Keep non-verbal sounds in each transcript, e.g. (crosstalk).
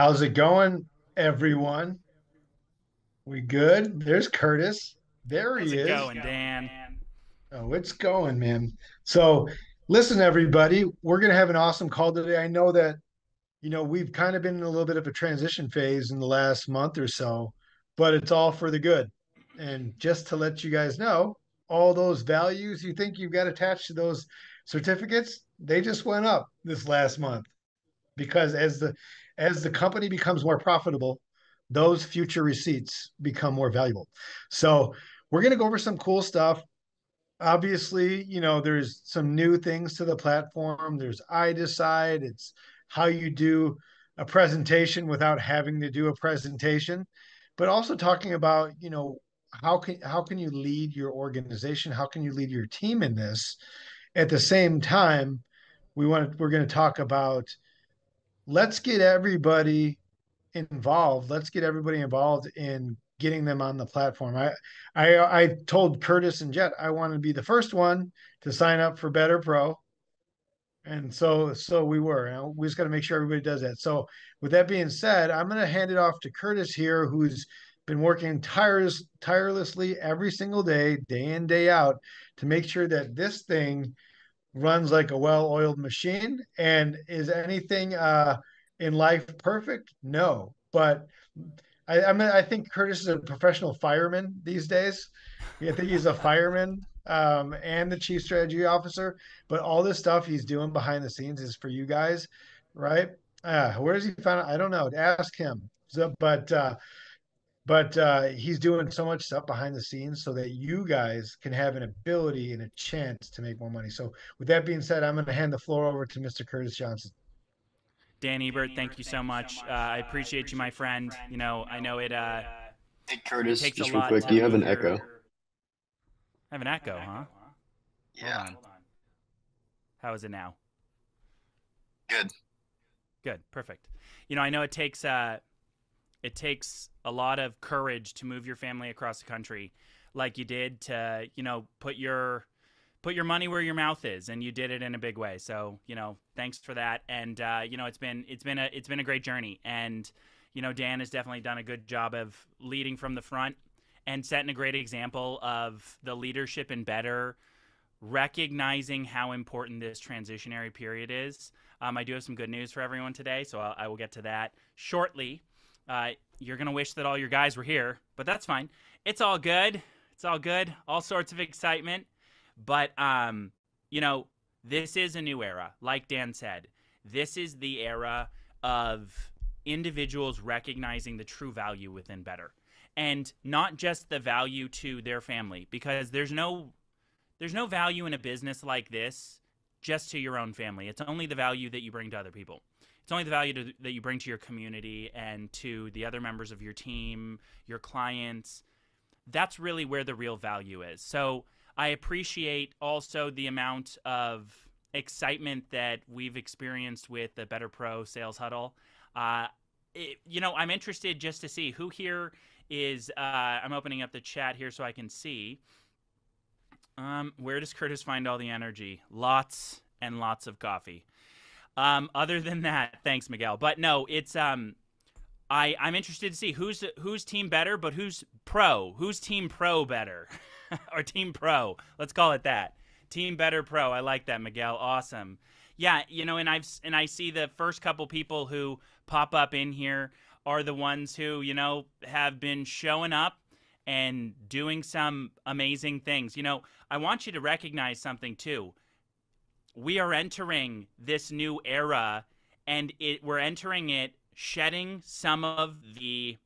How's it going, everyone? We good? There's Curtis. There How's he it is. going, Dan? Oh, it's going, man. So, listen, everybody, we're going to have an awesome call today. I know that, you know, we've kind of been in a little bit of a transition phase in the last month or so, but it's all for the good. And just to let you guys know, all those values you think you've got attached to those certificates, they just went up this last month because as the as the company becomes more profitable, those future receipts become more valuable. So, we're going to go over some cool stuff obviously, you know, there's some new things to the platform. There's I decide, It's how you do a presentation without having to do a presentation, but also talking about, you know, how can how can you lead your organization? How can you lead your team in this? At the same time, we want we're going to talk about let's get everybody involved. Let's get everybody involved in getting them on the platform. I I I told Curtis and Jeff I want to be the first one to sign up for Better Pro. And so so we were. And we just got to make sure everybody does that. So with that being said, I'm going to hand it off to Curtis here who's been working tires tirelessly every single day, day in day out to make sure that this thing runs like a well-oiled machine and is anything uh in life perfect? No. But I, I mean, I think Curtis is a professional fireman these days. I think he's a fireman um, and the chief strategy officer. But all this stuff he's doing behind the scenes is for you guys, right? Uh, where does he find? I don't know. Ask him. So, but uh, but uh, he's doing so much stuff behind the scenes so that you guys can have an ability and a chance to make more money. So, with that being said, I'm going to hand the floor over to Mr. Curtis Johnson. Dan Ebert, thank you so much. Uh, I appreciate you, my friend. You know, I know it. Uh, Hey Curtis, takes a just real lot quick, do you have an echo? I have an echo, huh? Yeah. Hold on. How is it now? Good. Good, perfect. You know, I know it takes uh, it takes a lot of courage to move your family across the country, like you did to you know put your put your money where your mouth is, and you did it in a big way. So you know, thanks for that. And uh, you know, it's been it's been a it's been a great journey, and you know, Dan has definitely done a good job of leading from the front and setting a great example of the leadership and better recognizing how important this transitionary period is. Um, I do have some good news for everyone today, so I'll, I will get to that shortly. Uh, you're going to wish that all your guys were here, but that's fine. It's all good. It's all good. All sorts of excitement. But, um, you know, this is a new era. Like Dan said, this is the era of individuals recognizing the true value within Better. And not just the value to their family, because there's no there's no value in a business like this just to your own family. It's only the value that you bring to other people. It's only the value to, that you bring to your community and to the other members of your team, your clients. That's really where the real value is. So I appreciate also the amount of excitement that we've experienced with the Better Pro Sales Huddle. Uh, it, you know, I'm interested just to see who here is. Uh, I'm opening up the chat here so I can see. Um, where does Curtis find all the energy? Lots and lots of coffee. Um, other than that, thanks, Miguel. But no, it's um, I I'm interested to see who's who's team better, but who's pro? Who's team pro better, (laughs) or team pro? Let's call it that. Team better pro. I like that, Miguel. Awesome. Yeah, you know, and I've and I see the first couple people who pop up in here are the ones who you know have been showing up and doing some amazing things. You know, I want you to recognize something too. We are entering this new era and it we're entering it shedding some of the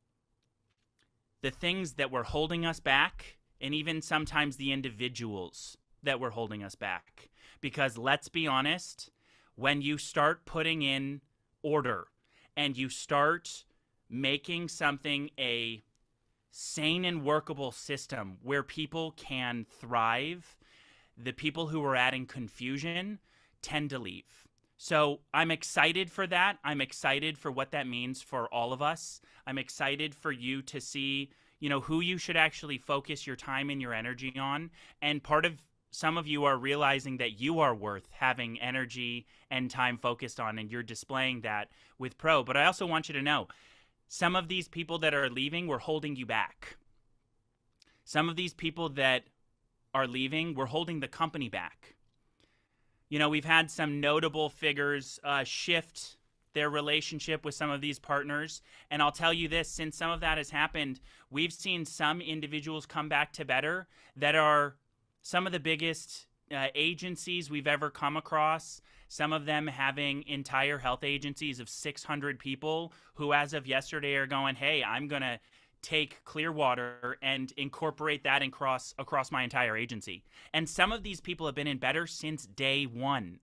the things that were holding us back and even sometimes the individuals that were holding us back. Because let's be honest, when you start putting in order and you start making something a sane and workable system where people can thrive, the people who are adding confusion tend to leave. So I'm excited for that. I'm excited for what that means for all of us. I'm excited for you to see, you know, who you should actually focus your time and your energy on. And part of some of you are realizing that you are worth having energy and time focused on, and you're displaying that with Pro. But I also want you to know some of these people that are leaving were holding you back. Some of these people that are leaving we're holding the company back. You know, we've had some notable figures uh, shift their relationship with some of these partners. And I'll tell you this since some of that has happened, we've seen some individuals come back to better that are some of the biggest uh, agencies we've ever come across. Some of them having entire health agencies of 600 people who, as of yesterday, are going, hey, I'm going to take Clearwater and incorporate that across across my entire agency. And some of these people have been in better since day 1.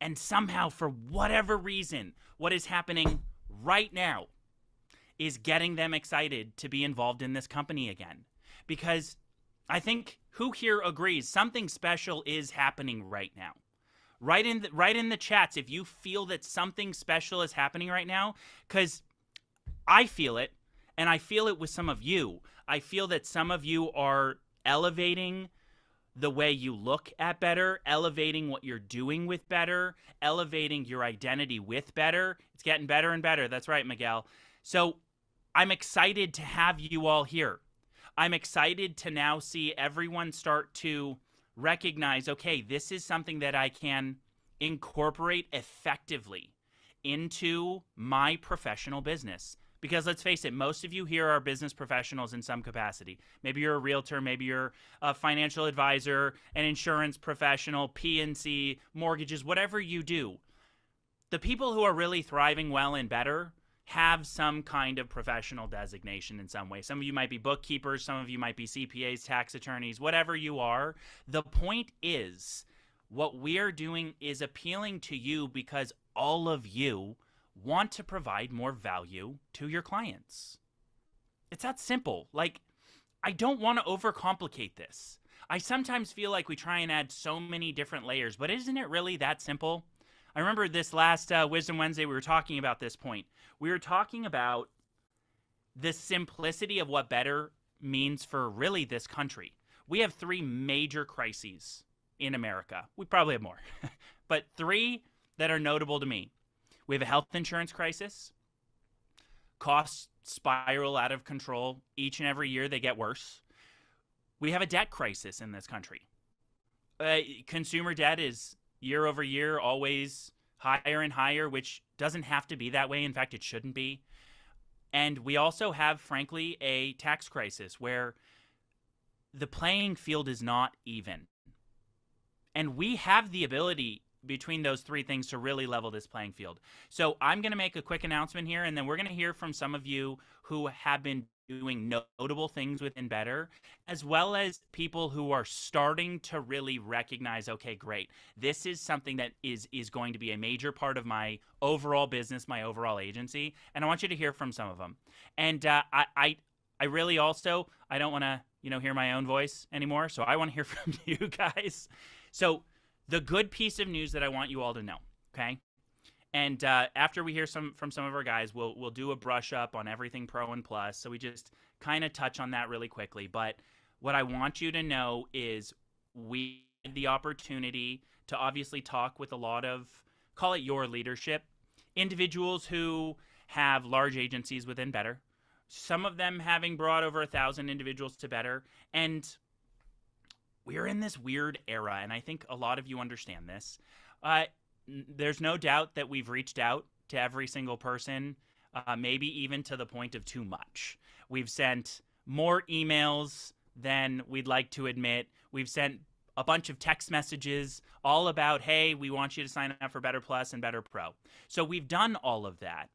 And somehow for whatever reason, what is happening right now is getting them excited to be involved in this company again. Because I think who here agrees something special is happening right now. Right in the, right in the chats if you feel that something special is happening right now cuz I feel it and I feel it with some of you. I feel that some of you are elevating the way you look at better, elevating what you're doing with better, elevating your identity with better. It's getting better and better. That's right, Miguel. So I'm excited to have you all here. I'm excited to now see everyone start to recognize okay, this is something that I can incorporate effectively into my professional business. Because let's face it, most of you here are business professionals in some capacity. Maybe you're a realtor, maybe you're a financial advisor, an insurance professional, P&C, mortgages, whatever you do. The people who are really thriving well and better have some kind of professional designation in some way. Some of you might be bookkeepers, some of you might be CPAs, tax attorneys, whatever you are. The point is, what we are doing is appealing to you because all of you want to provide more value to your clients. It's that simple. Like, I don't want to overcomplicate this. I sometimes feel like we try and add so many different layers, but isn't it really that simple? I remember this last uh, Wisdom Wednesday, we were talking about this point. We were talking about the simplicity of what better means for really this country. We have three major crises in America. We probably have more, (laughs) but three that are notable to me we have a health insurance crisis. Costs spiral out of control each and every year, they get worse. We have a debt crisis in this country. Uh, consumer debt is year over year always higher and higher, which doesn't have to be that way. In fact, it shouldn't be. And we also have, frankly, a tax crisis where the playing field is not even. And we have the ability between those three things to really level this playing field. So I'm going to make a quick announcement here, and then we're going to hear from some of you who have been doing notable things within Better, as well as people who are starting to really recognize, okay, great, this is something that is is going to be a major part of my overall business, my overall agency, and I want you to hear from some of them. And uh, I, I I really also I don't want to you know hear my own voice anymore, so I want to hear (laughs) from you guys. So the good piece of news that I want you all to know, okay? And uh, after we hear some from some of our guys, we'll we'll do a brush up on everything Pro and Plus. So we just kind of touch on that really quickly. But what I want you to know is we had the opportunity to obviously talk with a lot of call it your leadership individuals who have large agencies within Better. Some of them having brought over a thousand individuals to Better, and we're in this weird era, and I think a lot of you understand this. Uh, there's no doubt that we've reached out to every single person, uh, maybe even to the point of too much. We've sent more emails than we'd like to admit. We've sent a bunch of text messages all about, hey, we want you to sign up for Better Plus and Better Pro. So we've done all of that.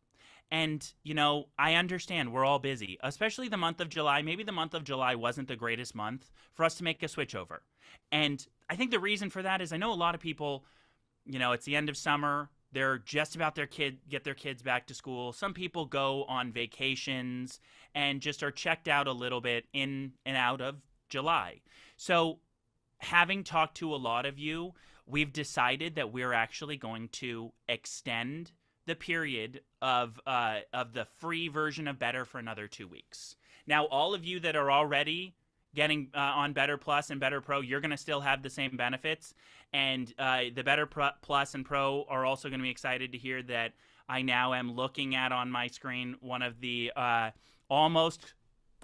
And, you know, I understand we're all busy, especially the month of July. Maybe the month of July wasn't the greatest month for us to make a switch over. And I think the reason for that is I know a lot of people, you know, it's the end of summer. They're just about their kid get their kids back to school. Some people go on vacations and just are checked out a little bit in and out of July. So, having talked to a lot of you, we've decided that we're actually going to extend the period of uh, of the free version of Better for another two weeks. Now, all of you that are already getting uh, on Better Plus and Better Pro, you're going to still have the same benefits. And uh, the Better Plus and Pro are also going to be excited to hear that I now am looking at on my screen one of the uh, almost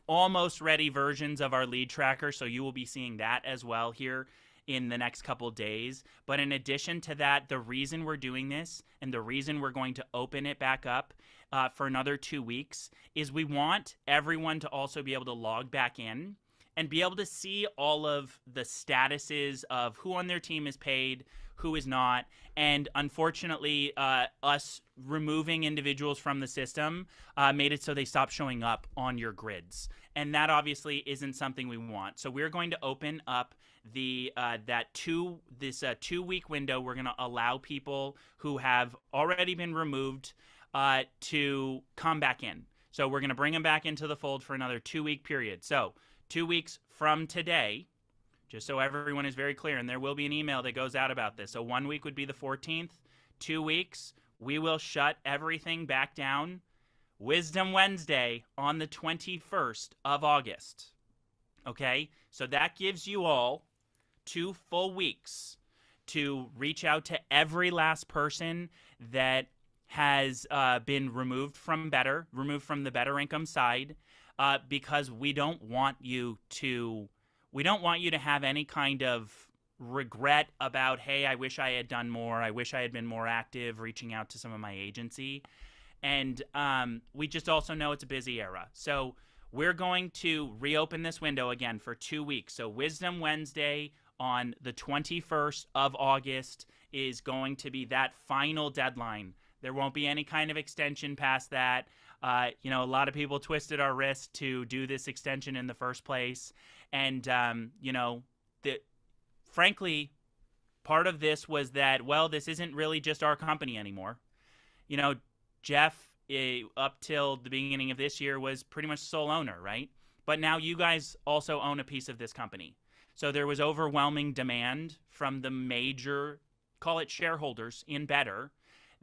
almost ready versions of our lead tracker. So you will be seeing that as well here in the next couple days. But in addition to that, the reason we're doing this and the reason we're going to open it back up uh, for another two weeks is we want everyone to also be able to log back in and be able to see all of the statuses of who on their team is paid, who is not. And unfortunately, uh, us removing individuals from the system uh, made it so they stopped showing up on your grids. And that obviously isn't something we want. So we're going to open up the uh, that two this uh, two week window. We're going to allow people who have already been removed uh, to come back in. So we're going to bring them back into the fold for another two week period. So two weeks from today, just so everyone is very clear, and there will be an email that goes out about this. So one week would be the 14th. Two weeks, we will shut everything back down. Wisdom Wednesday on the 21st of August. Okay? So that gives you all two full weeks to reach out to every last person that has uh, been removed from better, removed from the better income side, uh, because we don't want you to, we don't want you to have any kind of regret about, hey, I wish I had done more. I wish I had been more active reaching out to some of my agency. And um, we just also know it's a busy era. So we're going to reopen this window again for two weeks. So Wisdom Wednesday on the 21st of August is going to be that final deadline there won't be any kind of extension past that. Uh, you know, a lot of people twisted our wrist to do this extension in the first place, and um, you know, the frankly, part of this was that well, this isn't really just our company anymore. You know, Jeff eh, up till the beginning of this year was pretty much sole owner, right? But now you guys also own a piece of this company. So there was overwhelming demand from the major, call it shareholders in Better,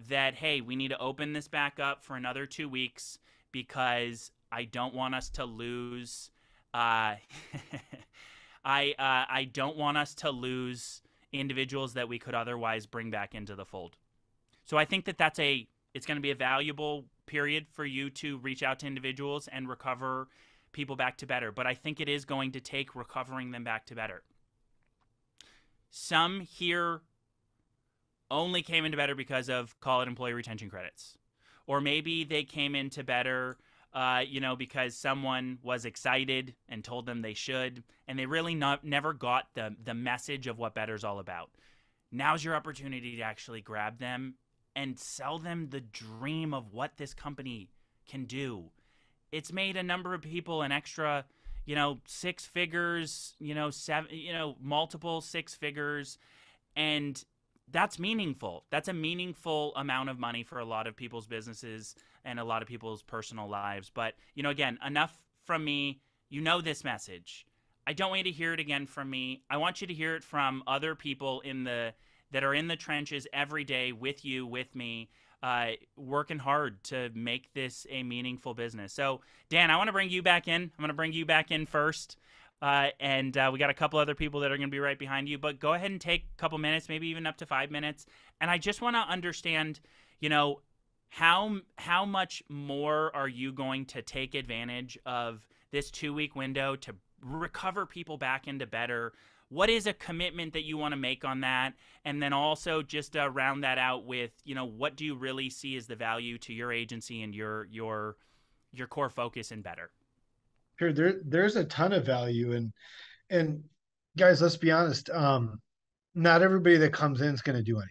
that hey, we need to open this back up for another two weeks because I don't want us to lose. Uh, (laughs) I uh, I don't want us to lose individuals that we could otherwise bring back into the fold. So I think that that's a it's going to be a valuable period for you to reach out to individuals and recover people back to better. But I think it is going to take recovering them back to better. Some here only came into better because of call it employee retention credits. Or maybe they came into better, uh, you know, because someone was excited and told them they should, and they really not, never got the, the message of what better's all about. Now's your opportunity to actually grab them and sell them the dream of what this company can do. It's made a number of people an extra, you know, six figures, you know, seven, you know, multiple six figures. And that's meaningful. That's a meaningful amount of money for a lot of people's businesses and a lot of people's personal lives. But, you know, again, enough from me. You know this message. I don't want you to hear it again from me. I want you to hear it from other people in the that are in the trenches every day with you, with me, uh, working hard to make this a meaningful business. So, Dan, I want to bring you back in. I'm going to bring you back in first. Uh, and uh, we got a couple other people that are going to be right behind you. But go ahead and take a couple minutes, maybe even up to five minutes. And I just want to understand, you know, how how much more are you going to take advantage of this two week window to recover people back into better? What is a commitment that you want to make on that? And then also just uh, round that out with, you know, what do you really see as the value to your agency and your your your core focus and better? Sure, there there's a ton of value and and guys, let's be honest. Um, not everybody that comes in is going to do anything.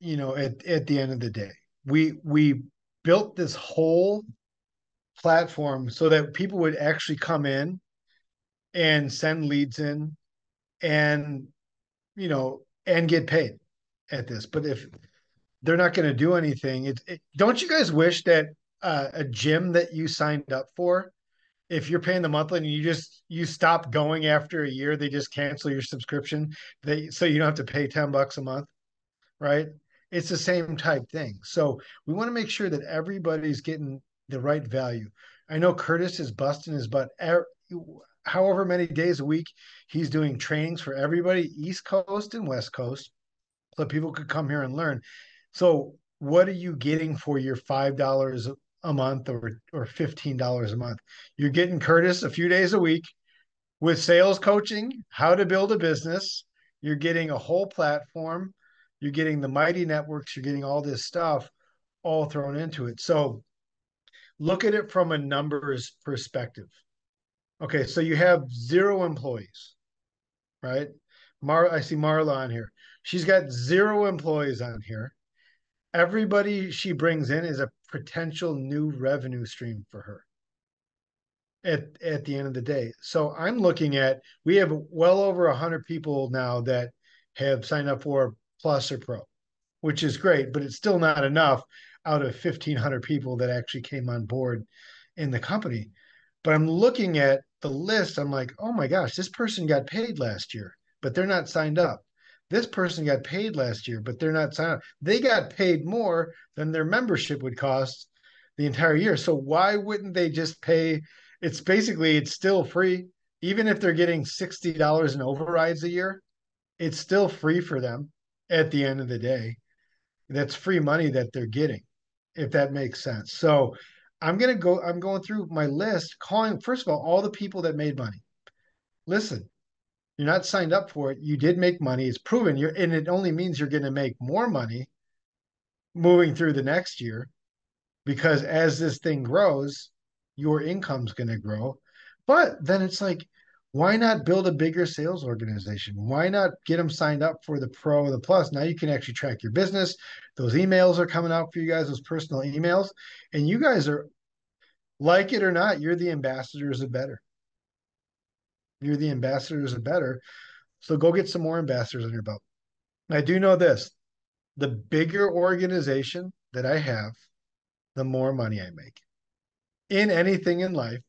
You know, at at the end of the day, we we built this whole platform so that people would actually come in and send leads in and you know and get paid at this but if they're not going to do anything it, it, don't you guys wish that uh, a gym that you signed up for, if you're paying the monthly and you just you stop going after a year, they just cancel your subscription. They so you don't have to pay 10 bucks a month, right? It's the same type thing. So we want to make sure that everybody's getting the right value. I know Curtis is busting his butt however many days a week he's doing trainings for everybody, East Coast and West Coast, so people could come here and learn. So, what are you getting for your five dollars a month or or fifteen dollars a month? You're getting Curtis a few days a week with sales coaching, how to build a business. You're getting a whole platform. You're getting the mighty networks. You're getting all this stuff all thrown into it. So, look at it from a numbers perspective. Okay, so you have zero employees, right? Mar, I see Marla on here. She's got zero employees on here. Everybody she brings in is a potential new revenue stream for her at, at the end of the day. So I'm looking at, we have well over 100 people now that have signed up for Plus or Pro, which is great, but it's still not enough out of 1,500 people that actually came on board in the company. But I'm looking at the list. I'm like, oh my gosh, this person got paid last year, but they're not signed up. This person got paid last year, but they're not signed up. They got paid more than their membership would cost the entire year. So why wouldn't they just pay? It's basically it's still free, even if they're getting sixty dollars in overrides a year. It's still free for them at the end of the day. That's free money that they're getting, if that makes sense. So I'm gonna go. I'm going through my list, calling first of all all the people that made money. Listen, you're not signed up for it. You did make money. It's proven. You're, and it only means you're going to make more money moving through the next year, because as this thing grows, your income's going to grow. But then it's like, why not build a bigger sales organization? Why not get them signed up for the pro or the plus? Now you can actually track your business. Those emails are coming out for you guys, those personal emails. And you guys are, like it or not, you're the ambassadors of better. You're the ambassadors of better. So go get some more ambassadors on your belt. I do know this the bigger organization that I have, the more money I make in anything in life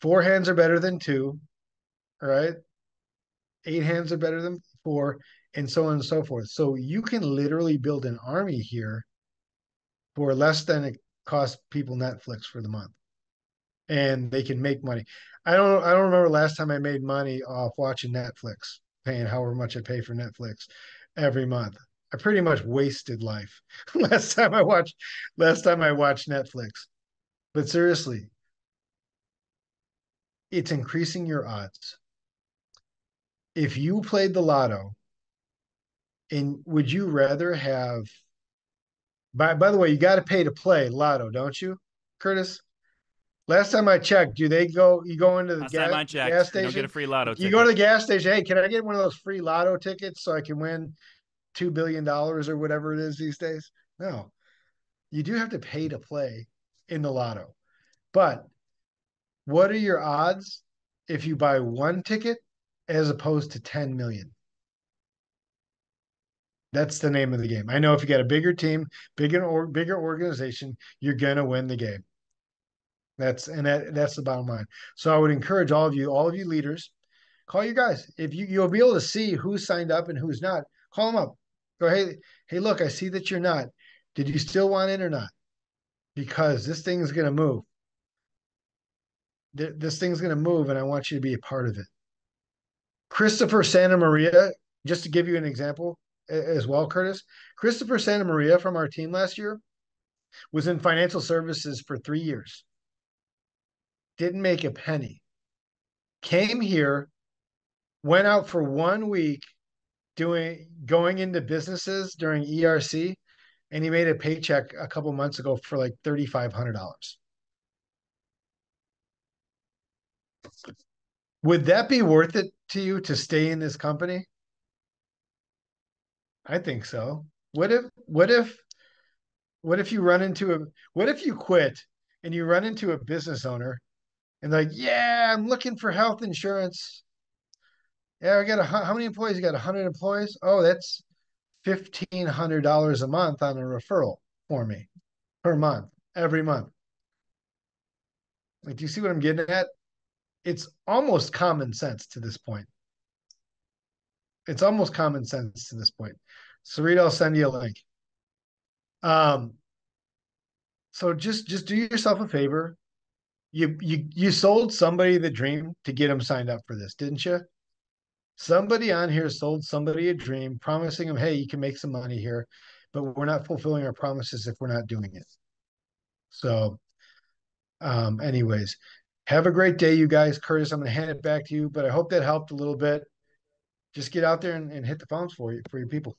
four hands are better than two, right? Eight hands are better than four, and so on and so forth. So you can literally build an army here for less than it costs people Netflix for the month. And they can make money. I don't I don't remember last time I made money off watching Netflix, paying however much I pay for Netflix every month. I pretty much wasted life (laughs) last time I watched last time I watched Netflix. But seriously, it's increasing your odds. If you played the lotto, and would you rather have by by the way, you got to pay to play lotto, don't you, Curtis? Last time I checked, do they go? You go into the Last gas, checked, gas station. get a free lotto you ticket. go to the gas station. Hey, can I get one of those free lotto tickets so I can win two billion dollars or whatever it is these days? No, you do have to pay to play in the lotto. But what are your odds if you buy one ticket as opposed to 10 million? That's the name of the game. I know if you got a bigger team, bigger or bigger organization, you're gonna win the game. That's and that, that's the bottom line. So I would encourage all of you, all of you leaders, call you guys. If you you'll be able to see who's signed up and who's not, call them up. Go, hey, hey, look, I see that you're not. Did you still want in or not? Because this thing's gonna move. Th- This thing's gonna move, and I want you to be a part of it. Christopher Santa Maria, just to give you an example as well, Curtis. Christopher Santa Maria from our team last year was in financial services for three years. Didn't make a penny. Came here, went out for one week doing going into businesses during ERC, and he made a paycheck a couple months ago for like thirty five hundred dollars. Would that be worth it to you to stay in this company? I think so. What if what if what if you run into a what if you quit and you run into a business owner and like, yeah, I'm looking for health insurance. Yeah, I got a how many employees? You got hundred employees? Oh, that's fifteen hundred dollars a month on a referral for me per month, every month. Like, do you see what I'm getting at? It's almost common sense to this point. It's almost common sense to this point. Sarita, I'll send you a link. Um, so just just do yourself a favor. you you you sold somebody the dream to get them signed up for this, didn't you? Somebody on here sold somebody a dream, promising them, "Hey, you can make some money here," but we're not fulfilling our promises if we're not doing it. So, um, anyways, have a great day, you guys. Curtis, I'm going to hand it back to you, but I hope that helped a little bit. Just get out there and, and hit the phones for you for your people.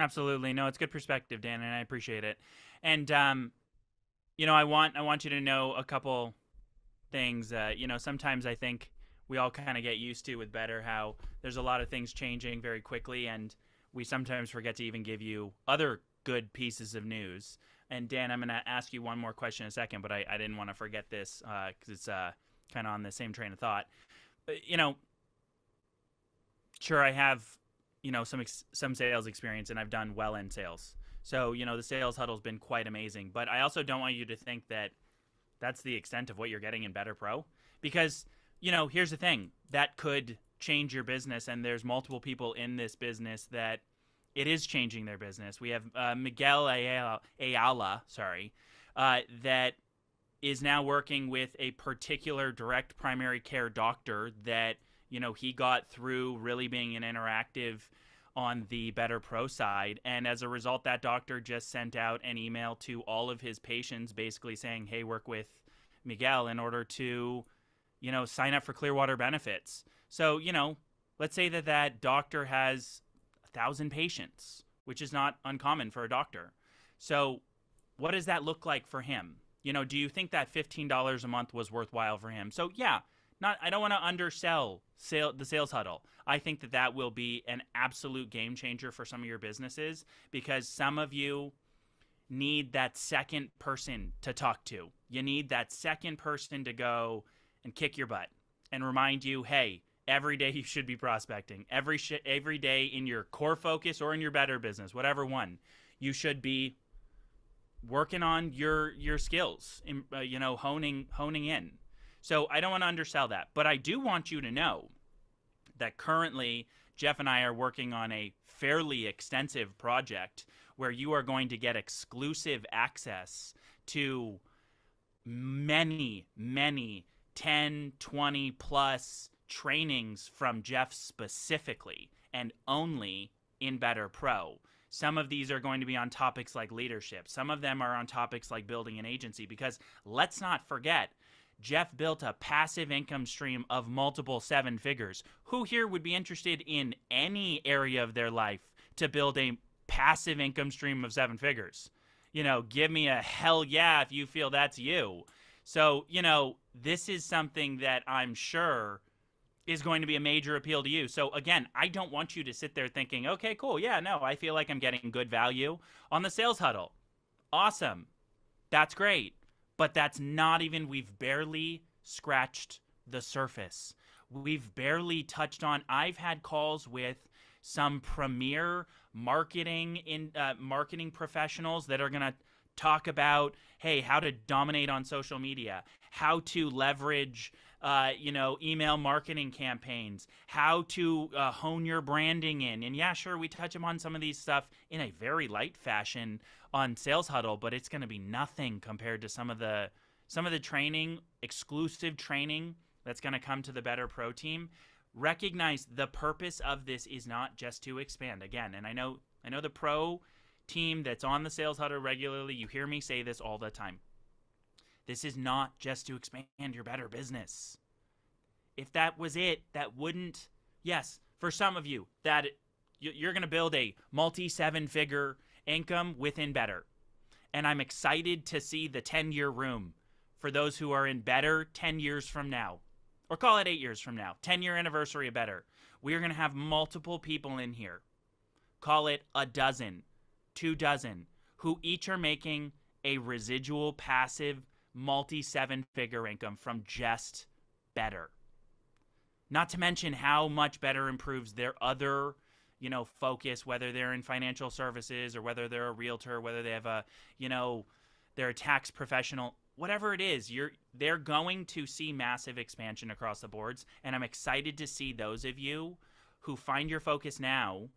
Absolutely, no, it's good perspective, Dan, and I appreciate it. And um, you know, I want I want you to know a couple things. Uh, you know, sometimes I think we all kind of get used to with better how there's a lot of things changing very quickly, and we sometimes forget to even give you other good pieces of news. And Dan, I'm going to ask you one more question in a second, but I, I didn't want to forget this because uh, it's uh, kind of on the same train of thought. But, you know, sure, I have you know some ex- some sales experience, and I've done well in sales. So, you know, the sales huddle's been quite amazing. But I also don't want you to think that that's the extent of what you're getting in Better Pro. Because, you know, here's the thing that could change your business. And there's multiple people in this business that it is changing their business. We have uh, Miguel Ayala, Ayala sorry, uh, that is now working with a particular direct primary care doctor that, you know, he got through really being an interactive on the Better Pro side. And as a result, that doctor just sent out an email to all of his patients basically saying, hey, work with Miguel in order to, you know, sign up for Clearwater benefits. So, you know, let's say that that doctor has a thousand patients, which is not uncommon for a doctor. So, what does that look like for him? You know, do you think that $15 a month was worthwhile for him? So, yeah, not I don't want to undersell sale the sales huddle. I think that that will be an absolute game changer for some of your businesses because some of you need that second person to talk to. You need that second person to go and kick your butt and remind you, "Hey, every day you should be prospecting. Every sh- every day in your core focus or in your better business, whatever one, you should be working on your your skills, in, uh, you know, honing honing in so I don't want to undersell that, but I do want you to know that currently Jeff and I are working on a fairly extensive project where you are going to get exclusive access to many, many 10, 20 plus trainings from Jeff specifically and only in Better Pro. Some of these are going to be on topics like leadership. Some of them are on topics like building an agency because let's not forget Jeff built a passive income stream of multiple seven figures. Who here would be interested in any area of their life to build a passive income stream of seven figures? You know, give me a hell yeah if you feel that's you. So, you know, this is something that I'm sure is going to be a major appeal to you. So, again, I don't want you to sit there thinking, okay, cool. Yeah, no, I feel like I'm getting good value on the sales huddle. Awesome. That's great but that's not even, we've barely scratched the surface. We've barely touched on, I've had calls with some premier marketing in uh, marketing professionals that are going to talk about hey how to dominate on social media how to leverage uh, you know email marketing campaigns how to uh, hone your branding in and yeah sure we touch upon some of these stuff in a very light fashion on Sales Huddle, but it's going to be nothing compared to some of the some of the training, exclusive training that's going to come to the Better Pro team. Recognize the purpose of this is not just to expand again. And I know I know the pro team that's on the Sales Huddle regularly, you hear me say this all the time. This is not just to expand your better business. If that was it, that wouldn't yes, for some of you that you're going to build a multi seven figure income within better. And I'm excited to see the 10 year room for those who are in better 10 years from now, or call it eight years from now, 10 year anniversary of better. We are going to have multiple people in here. Call it a dozen, two dozen, who each are making a residual passive multi seven figure income from just better. Not to mention how much better improves their other you know, focus, whether they're in financial services or whether they're a realtor, whether they have a, you know, they're a tax professional, whatever it is, you're they're going to see massive expansion across the boards. And I'm excited to see those of you who find your focus now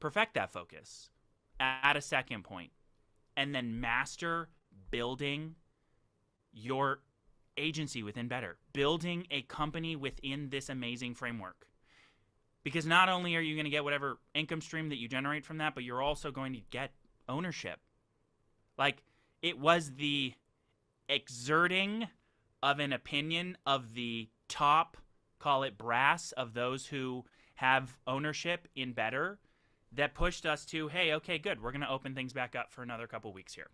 perfect that focus at a second point and then master building your agency within Better, building a company within this amazing framework. Because not only are you going to get whatever income stream that you generate from that, but you're also going to get ownership. Like it was the exerting of an opinion of the top, call it brass, of those who have ownership in Better that pushed us to, hey, okay, good, we're going to open things back up for another couple weeks here.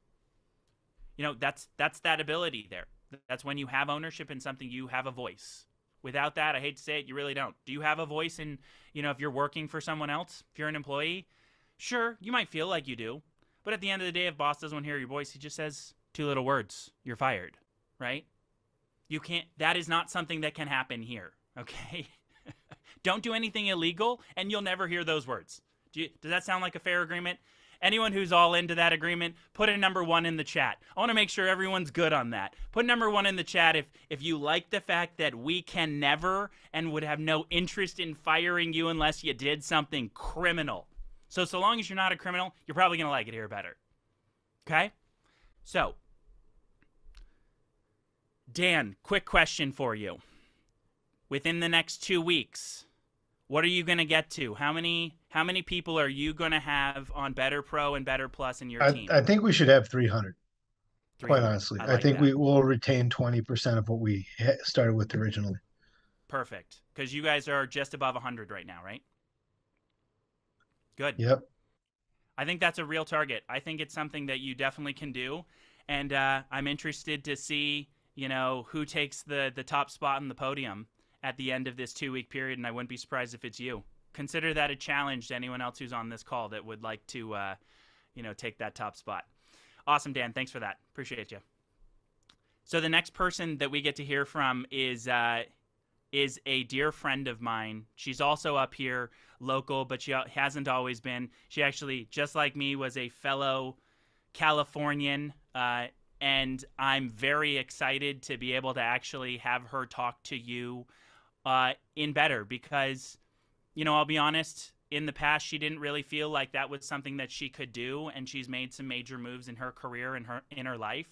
You know, that's that's that ability there. That's when you have ownership in something, you have a voice. Without that, I hate to say it, you really don't. Do you have a voice in, you know, if you're working for someone else, if you're an employee? Sure, you might feel like you do. But at the end of the day, if boss doesn't want to hear your voice, he just says two little words, you're fired, right? You can't that is not something that can happen here, (laughs) okay? don't do anything illegal and you'll never hear those words. Do you, does that sound like a fair agreement? Anyone who's all into that agreement, put a number one in the chat. I want to make sure everyone's good on that. Put number one in the chat if if you like the fact that we can never and would have no interest in firing you unless you did something criminal. So so long as you're not a criminal, you're probably gonna like it here better. Okay? So Dan, quick question for you. Within the next two weeks, what are you going to get to? How many how many people are you going to have on Better Pro and Better Plus in your I, team? I think we should have 300. Quite honestly, I, like I think that. we will retain 20% of what we started with originally. Perfect. Because you guys are just above 100 right now, right? Good. Yep. I think that's a real target. I think it's something that you definitely can do, and uh, I'm interested to see, you know, who takes the the top spot in the podium at the end of this two week period, and I wouldn't be surprised if it's you. Consider that a challenge to anyone else who's on this call that would like to, uh, you know, take that top spot. Awesome, Dan. Thanks for that. Appreciate you. So the next person that we get to hear from is uh, is a dear friend of mine. She's also up here, local, but she hasn't always been. She actually, just like me, was a fellow Californian. Uh, and I'm very excited to be able to actually have her talk to you uh, in better because, you know, I'll be honest, in the past she didn't really feel like that was something that she could do, and she's made some major moves in her career and her in her life.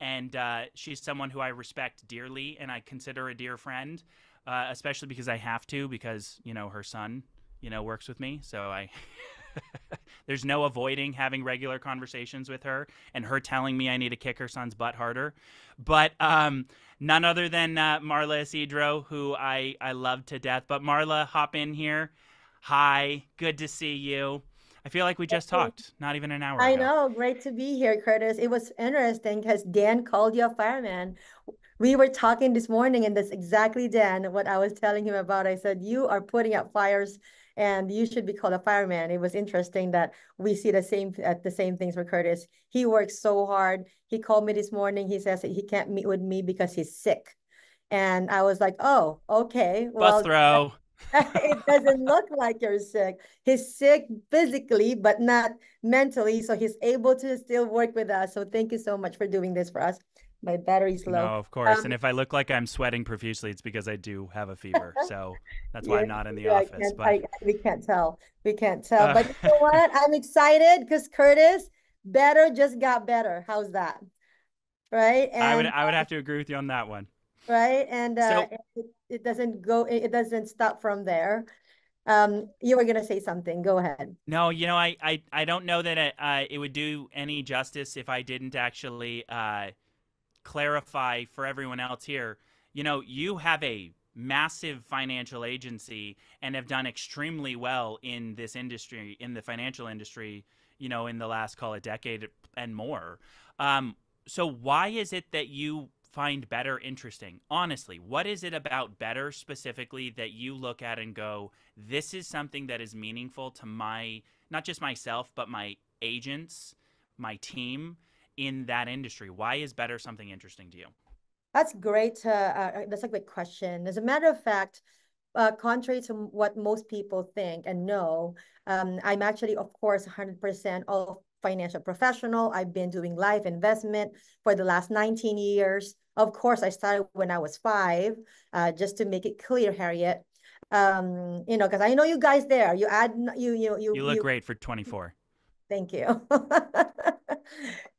And uh, she's someone who I respect dearly, and I consider a dear friend, uh, especially because I have to, because you know her son, you know, works with me, so I. (laughs) There's no avoiding having regular conversations with her and her telling me I need to kick her son's butt harder. But um, none other than uh, Marla Isidro, who I, I love to death. But Marla, hop in here. Hi, good to see you. I feel like we just talked, not even an hour I ago. know. Great to be here, Curtis. It was interesting because Dan called you a fireman. We were talking this morning, and that's exactly Dan what I was telling him about. I said, You are putting out fires and you should be called a fireman. It was interesting that we see the same uh, the same things for Curtis. He works so hard. He called me this morning. He says he can't meet with me because he's sick, and I was like, oh, okay. Well, Bus throw. (laughs) it doesn't look like you're sick. He's sick physically, but not mentally. So he's able to still work with us. So thank you so much for doing this for us my battery's low. No, of course. Um, and if I look like I'm sweating profusely, it's because I do have a fever. (laughs) So that's why yeah, I'm not in the yeah, office. But I, we can't tell. We can't tell. Uh, but you know (laughs) what? I'm excited because Curtis better just got better. How's that? Right. And, I would I would have to agree with you on that one. Right. And uh, so, it, it doesn't go. It doesn't stop from there. Um, you were gonna say something. Go ahead. No, you know, I I, I don't know that it, uh, it would do any justice if I didn't actually. Uh, clarify for everyone else here, you know, you have a massive financial agency and have done extremely well in this industry, in the financial industry, you know, in the last call a decade and more. Um, so why is it that you find better interesting? Honestly, what is it about better specifically that you look at and go, this is something that is meaningful to my not just myself, but my agents, my team, in that industry? Why is better something interesting to you? That's great. Uh, uh, that's a great question. As a matter of fact, uh, contrary to what most people think and know, um, I'm actually, of course, 100% all financial professional. I've been doing life investment for the last 19 years. Of course, I started when I was five, uh, just to make it clear, Harriet. Um, you know, because I know you guys there. You add you you you. You look you, great for 24. Thank you. (laughs)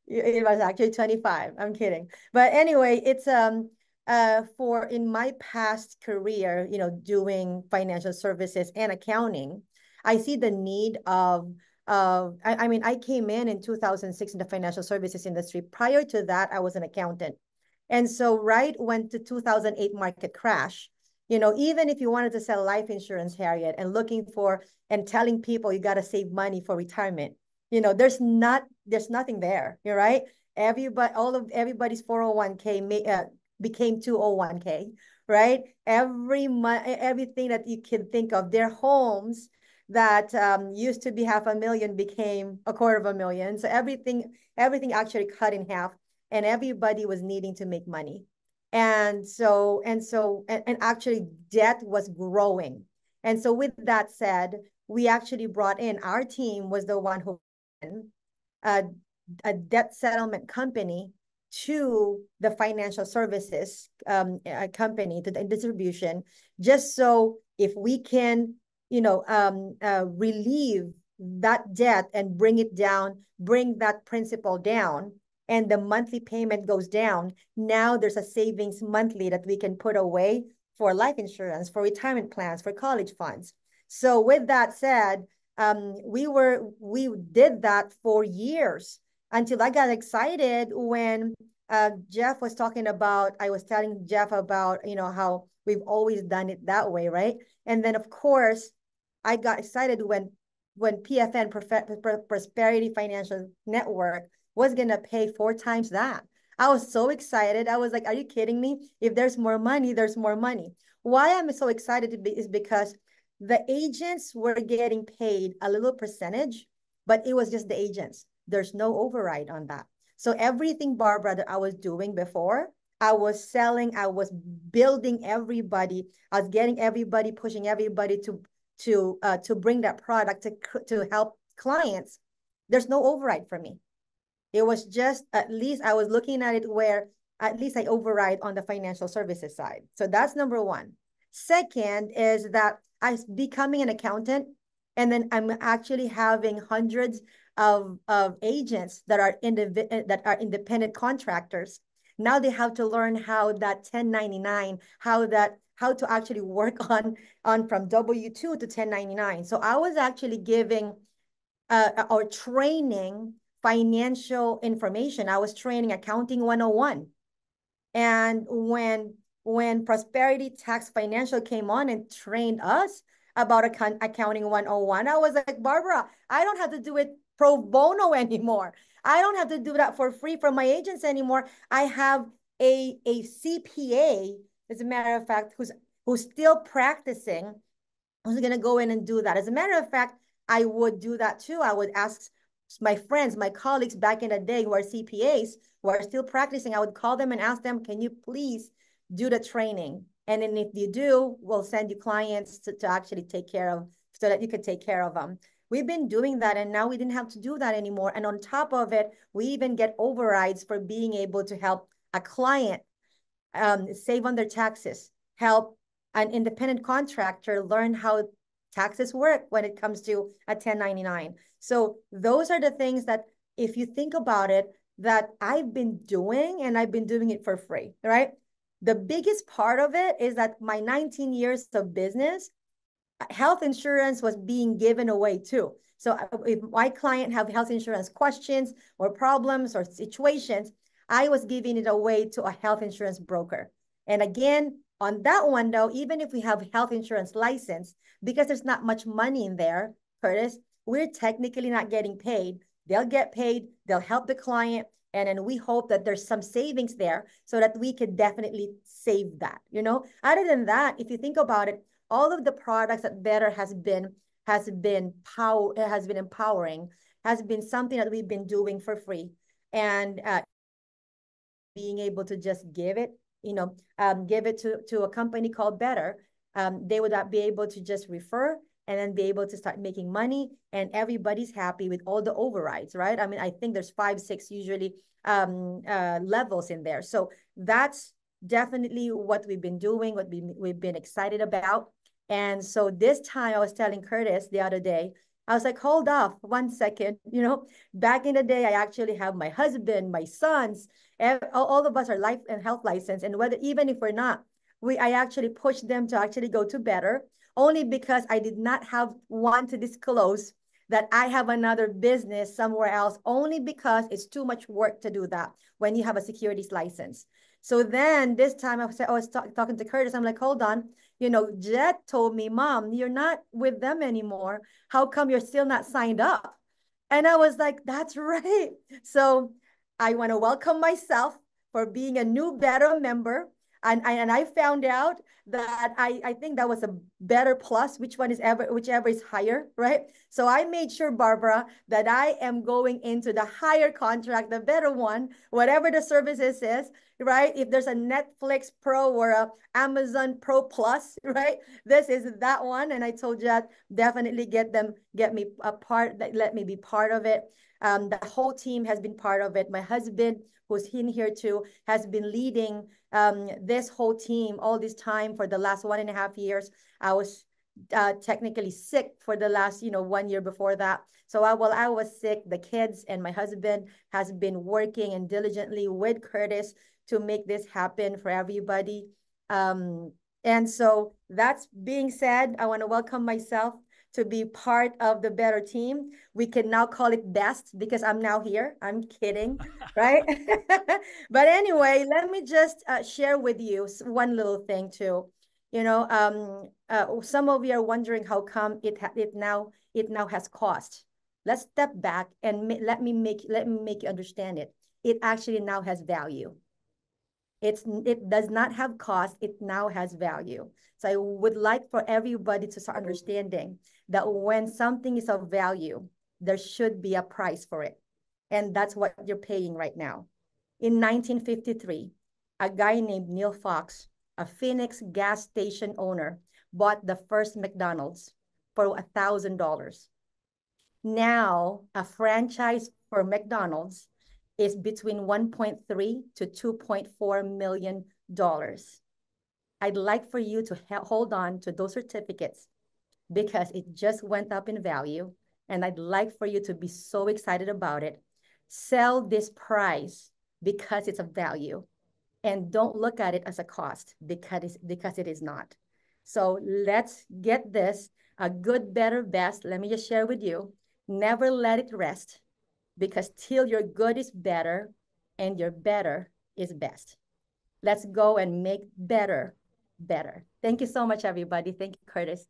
it was actually 25. I'm kidding. But anyway, it's um uh for in my past career, you know, doing financial services and accounting, I see the need of of I, I mean, I came in in 2006 in the financial services industry. Prior to that, I was an accountant. And so right when the 2008 market crash, you know, even if you wanted to sell life insurance, Harriet, and looking for and telling people you got to save money for retirement, you know, there's not there's nothing there. You're right. Everybody, all of everybody's 401k may, uh, became 201k, right? Every everything that you can think of, their homes that um, used to be half a million became a quarter of a million. So everything, everything actually cut in half, and everybody was needing to make money. And so, and so, and, and actually debt was growing. And so with that said, we actually brought in, our team was the one who, a, a debt settlement company to the financial services um, company, to the distribution, just so if we can, you know, um, uh, relieve that debt and bring it down, bring that principal down, and the monthly payment goes down, now there's a savings monthly that we can put away for life insurance, for retirement plans, for college funds. So with that said, um, we were we did that for years until I got excited when uh, Jeff was talking about. I was telling Jeff about you know how we've always done it that way, right? And then of course, I got excited when when PFN Prosperity Financial Network was going to pay four times that. I was so excited. I was like, are you kidding me? If there's more money, there's more money. Why I'm so excited be, is because the agents were getting paid a little percentage, but it was just the agents. There's no override on that. So everything, Barbara, that I was doing before, I was selling, I was building everybody, I was getting everybody, pushing everybody to to uh, to bring that product to to help clients. There's no override for me. It was just at least I was looking at it where at least I override on the financial services side. So that's number one. Second is that I am becoming an accountant and then I'm actually having hundreds of, of agents that are indiv- that are independent contractors. Now they have to learn how that 1099, how that how to actually work (laughs) on on from W2 to 1099. So I was actually giving uh, or training financial information. I was training accounting 101. And when when Prosperity Tax Financial came on and trained us about account, accounting 101, I was like, Barbara, I don't have to do it pro bono (laughs) anymore. I don't have to do that for free from my agents anymore. I have a, a CPA, as a matter of fact, who's who's still practicing, who's gonna go in and do that. As a matter of fact, I would do that too. I would ask my friends, my colleagues back in the day who are CPAs, who are still practicing, I would call them and ask them, can you please do the training? And then if you do, we'll send you clients to, to actually take care of, so that you can take care of them. We've been doing that and now we didn't have to do that anymore. And on top of it, we even get overrides for being able to help a client um, save on their taxes, help an independent contractor learn how taxes work when it comes to a 1099. So those are the things that if you think about it, that I've been doing and I've been doing it for free, right? The biggest part of it is that my 19 years of business, health insurance was being given away too. So if my client have health insurance questions or problems or situations, I was giving it away to a health insurance broker. And again, on that one though, even if we have health insurance license, because there's not much money in there, Curtis, we're technically not getting paid. They'll get paid, they'll help the client, and then we hope that there's some savings there so that we could definitely save that, you know? Other than that, if you think about it, all of the products that Bettr has been has been power has been empowering, has been something that we've been doing for free. And uh, being able to just give it you know, um, give it to, to a company called Bettr, um, they would not be able to just refer and then be able to start making money and everybody's happy with all the overrides, right? I mean, I think there's five, six usually um, uh, levels in there. So that's definitely what we've been doing, what we, we've been excited about. And so this time I was telling Curtis the other day, I was like, hold off one second. (laughs) You know, back in the day, I actually have my husband, my sons, all of us are life and health license. And whether even if we're not, we I actually push them to actually go to Bettr only because I did not have one to disclose that I have another business somewhere else only because it's too much work to do that when you have a securities license. So then this time I was, I was talk, talking to Curtis. I'm like, hold on. You know, Jet told me, Mom, you're not with them anymore. How come you're still not signed up? And I was like, that's (laughs) right. So I want to welcome myself for being a new Bettr member and I, and I found out that I, I think that was a better plus which one is ever whichever is higher right? So i made sure barbara that i am going into the higher contract the better one whatever the services is right? If there's a netflix pro or a amazon pro plus (laughs) right? This is that one. And i told you definitely get them get me a part let me be part of it. Um, the whole team has been part of it. My husband who's in here too has been leading um, this whole team all this time for the last one and a half years. I was uh, technically sick for the last, you know, one year before that. So I, while I was sick, the kids and my husband has been working and diligently with Curtis to make this happen for everybody. Um, and so that's being said, I want to welcome myself to be part of the Bettr team. We can now call it best because I'm now here. I'm kidding, right? (laughs) but anyway, let me just uh, share with you one little thing too. You know, um, uh, some of you are wondering how come it it now it now has cost. Let's step back and let me make let me make you understand it. It actually now has value. It's it does not have cost. It now has value. So I would like for everybody to start understanding that when something is of value, there should be a price for it. And that's what you're paying right now. In 1953, a guy named Neil Fox, a Phoenix gas station owner, bought the first McDonald's for $1,000. Now, a franchise for McDonald's is between 1.3 to 2.4 million dollars. I'd like for you to hold on to those certificates because it just went up in value. And I'd like for you to be so excited about it. Sell this price because it's a value and don't look at it as a cost because because it is not. So let's get this a good, better, best. Let me just share with you. Never let it rest because till your good is better and your better is best. Let's go and make better better. Thank you so much, everybody. Thank you, Curtis.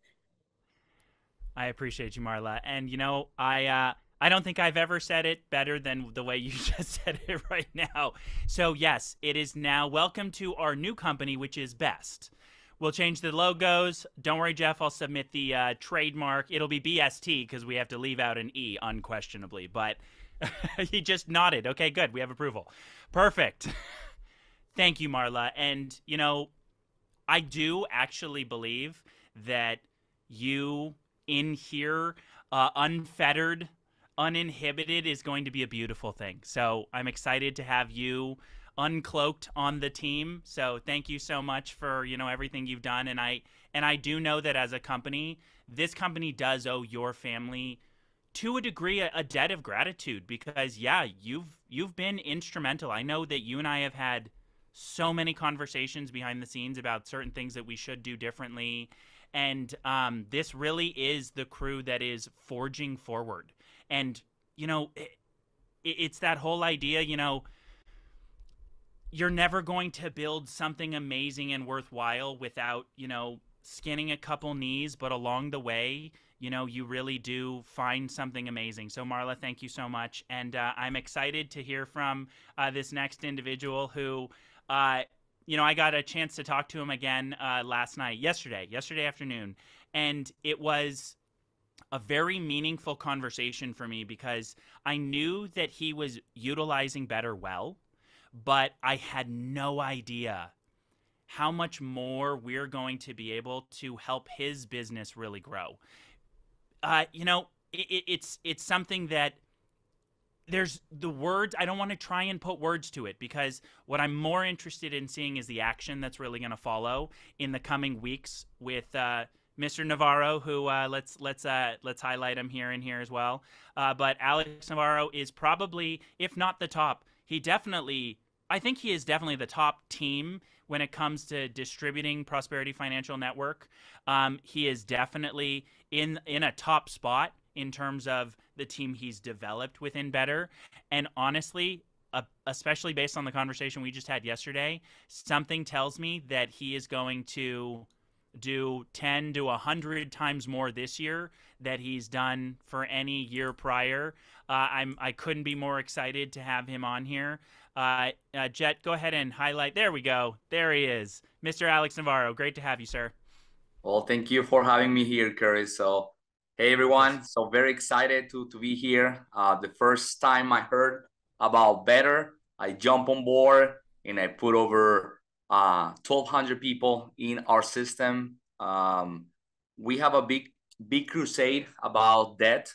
I appreciate you, Marla. And you know, I uh, I don't think I've ever said it better than the way you (laughs) just said it right now. So yes, it is now. Welcome to our new company, which is Best. We'll change the logos. Don't worry, Jeff. I'll submit the uh, trademark. It'll be BST because we have to leave out an E, unquestionably. But (laughs) he just nodded. Okay, good. We have approval. Perfect. (laughs) Thank you, Marla. And you know, I do actually believe that you in here, uh, unfettered, uninhibited, is going to be a beautiful thing. So I'm excited to have you uncloaked on the team. So thank you so much for you know everything you've done, and I and I do know that as a company, this company does owe your family to a degree a, a, debt of gratitude because yeah you've you've been instrumental i know that you and i have had so many conversations behind the scenes about certain things that we should do differently and um, this really is the crew that is forging forward. And, you know, it, it's that whole idea, you know, you're never going to build something amazing and worthwhile without, you know, skinning a couple knees, but along the way, you know, you really do find something amazing. So, Marla, thank you so much. And uh, I'm excited to hear from uh, this next individual who uh, you know, I got a chance to talk to him again uh, last night, yesterday, yesterday afternoon, and it was a very meaningful conversation for me because I knew that he was utilizing Bettr well, but I had no idea how much more we're going to be able to help his business really grow. Uh, you know, it, it's it's something that there's the words i don't want to try and put words to it because what i'm more interested in seeing is the action that's really going to follow in the coming weeks with uh, Mr. Navarro, who uh, let's let's uh, let's highlight him here and here as well. Uh, but Alex Navarro is probably, if not the top, he definitely, I think he is definitely the top team when it comes to distributing Prosperity Financial Network. Um, he is definitely in in a top spot in terms of the team he's developed within Bettr. And honestly, uh, especially based on the conversation we just had yesterday, something tells me that he is going to do 10 to 100 times more this year that he's done for any year prior. Uh, I'm I couldn't be more excited to have him on here. Uh, uh, Jet, go ahead and highlight. There we go. There he is, Mr. Alex Navarro. Great to have you, sir. Well, thank you for having me here, Curry. So, hey everyone. So very excited to to be here. Uh, the first time I heard about Bettr, I jump on board and I put over uh, 1,200 people in our system. Um, we have a big, big crusade about debt.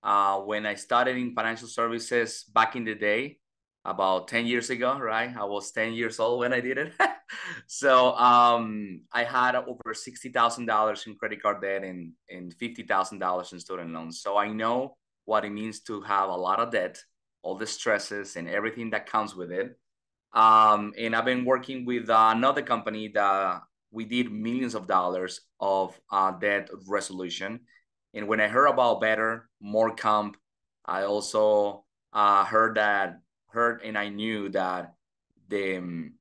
Uh, when I started in financial services back in the day, about 10 years ago, right? I was 10 years old when I did it. (laughs) so um, I had over $60,000 in credit card debt and, and $50,000 in student loans. So I know what it means to have a lot of debt, all the stresses and everything that comes with it. Um, and I've been working with another company that we did millions of dollars of uh, debt resolution. And when I heard about Bettr, more comp, I also uh, heard that, heard and I knew that the, um,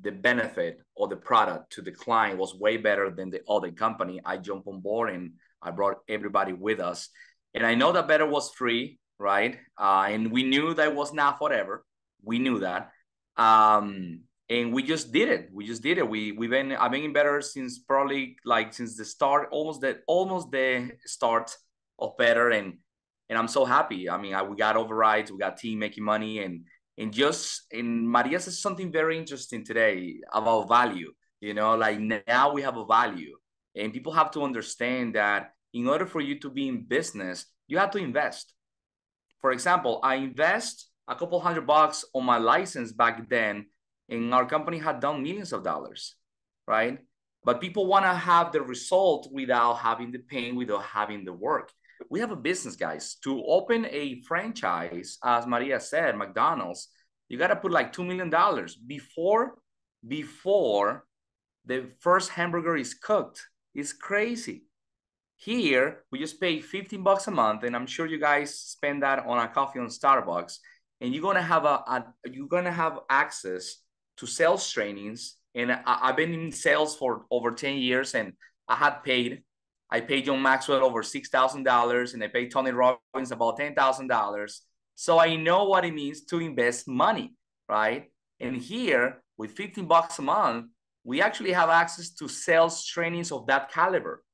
the benefit or the product to the client was way better than the other company. I jumped on board and I brought everybody with us. And I know that Bettr was free, right? Uh, and we knew that was not forever. We knew that um, and we just did it. We just did it. We we've been I've been in Bettr since probably like since the start, almost the almost the start of Bettr, and and I'm so happy. I mean, I, we got overrides, we got team making money, and and just and Maria says something very interesting today about value. You know, like now we have a value, and people have to understand that in order for you to be in business, you have to invest. For example, I invest a couple hundred bucks on my license back then, and our company had done millions of dollars, right? But people want to have the result without having the pain, without having the work. We have a business, guys. To open a franchise, as Maria said, McDonald's, you got to put like $2 million before, before the first hamburger is cooked. It's crazy. Here, we just pay 15 bucks a month, and I'm sure you guys spend that on a coffee on Starbucks and you're gonna have a, a you're gonna have access to sales trainings. And I, I've been in sales for over 10 years, and I had paid I paid John Maxwell over six thousand dollars, and I paid Tony Robbins about ten thousand dollars. So I know what it means to invest money, right? And here, with fifteen bucks a month, we actually have access to sales trainings of that caliber.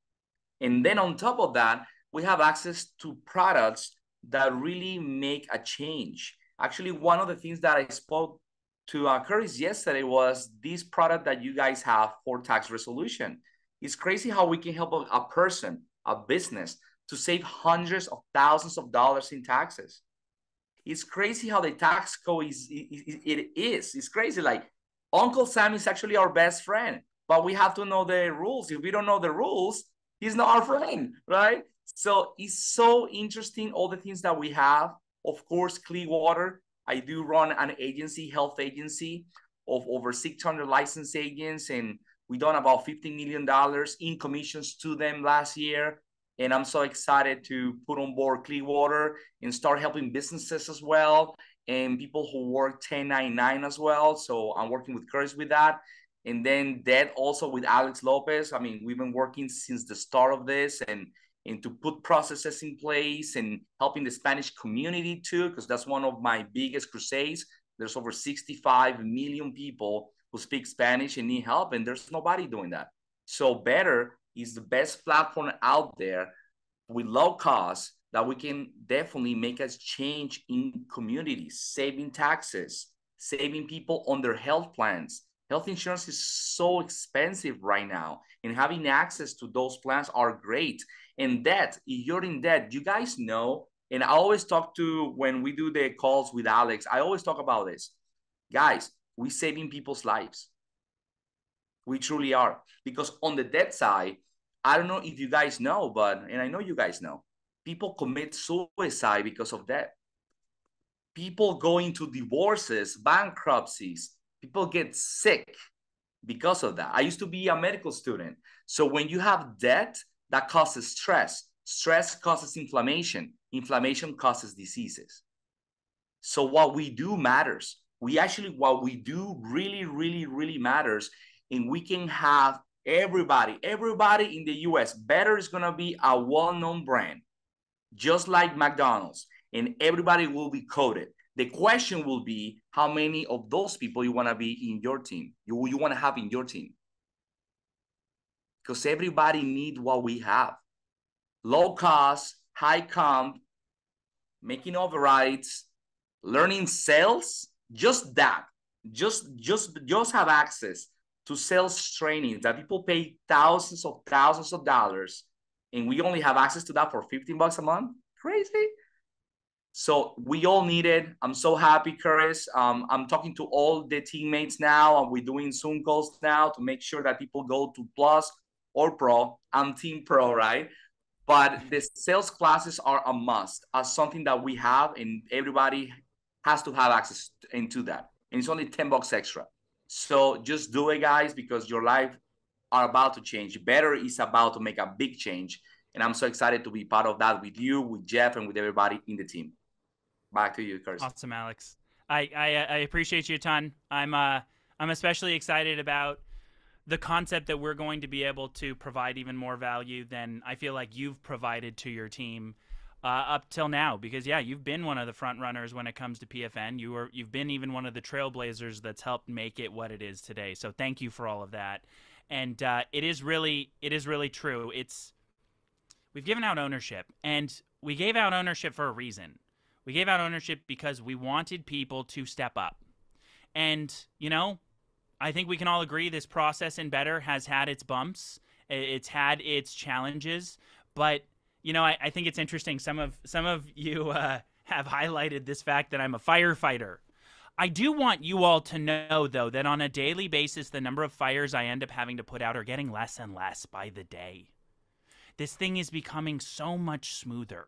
And then on top of that, we have access to products that really make a change. Actually, one of the things that I spoke to uh, Curtis yesterday was this product that you guys have for tax resolution. It's crazy how we can help a, person, a business, to save hundreds of thousands of dollars in taxes. It's crazy how the tax code is, it, it is. It's crazy. Like Uncle Sam is actually our best friend, but we have to know the rules. If we don't know the rules, he's not our friend, right? So it's so interesting, all the things that we have of course, Clearwater. I do run an agency, health agency of over 600 licensed agents, and we done about $15 million in commissions to them last year. And I'm so excited to put on board Clearwater and start helping businesses as well and people who work 1099 as well. So I'm working with Curtis with that. And then that also with Alex Lopez. I mean, we've been working since the start of this and and to put processes in place and helping the Spanish community too, because that's one of my biggest crusades. There's over 65 million people who speak Spanish and need help, and there's nobody doing that. So Bettr is the best platform out there with low cost that we can definitely make us change in communities, saving taxes, saving people on their health plans. Health insurance is so expensive right now, and having access to those plans are great. And debt, if you're in debt, you guys know, and I always talk to when we do the calls with Alex, I always talk about this. Guys, we're saving people's lives. We truly are. Because on the debt side, I don't know if you guys know, but and I know you guys know, people commit suicide because of debt. People go into divorces, bankruptcies, people get sick because of that. I used to be a medical student. So when you have debt, that causes stress. Stress causes inflammation. Inflammation causes diseases. So what we do matters. We actually, what we do really, really, really matters. And we can have everybody, everybody in the US, Bettr is gonna be a well-known brand, just like McDonald's, and everybody will be coded. The question will be how many of those people you want to be in your team, you, you want to have in your team. Because everybody need what we have. Low cost, high comp, making overrides, learning sales, just that. Just just just have access to sales training that people pay thousands of thousands of dollars and we only have access to that for 15 bucks a month. Crazy. So we all need it. I'm so happy, Curtis. Um, I'm talking to all the teammates now, and we're doing Zoom calls now to make sure that people go to Plus or Pro. I'm Team Pro, right? But the sales classes are a must, as something that we have, and everybody has to have access into that. And it's only 10 bucks extra. So just do it, guys, because your life are about to change. Bettr is about to make a big change. And I'm so excited to be part of that with you, with Jeff, and with everybody in the team back to you, Kirsten. Awesome, Alex. I, I I appreciate you a ton. I'm uh I'm especially excited about the concept that we're going to be able to provide even more value than I feel like you've provided to your team uh, up till now. Because yeah, you've been one of the front runners when it comes to PFN. You were you've been even one of the trailblazers that's helped make it what it is today. So thank you for all of that. And uh, it is really it is really true. It's we've given out ownership, and we gave out ownership for a reason we gave out ownership because we wanted people to step up. And, you know, I think we can all agree this process in Bettr has had its bumps, it's had its challenges, but you know, I, I think it's interesting. Some of some of you (laughs) uh, have highlighted this fact that I'm a firefighter. I do want you all to know, though, that on a daily basis, the number of fires I end up having to put out are getting less and less by the day. This thing is becoming so much smoother.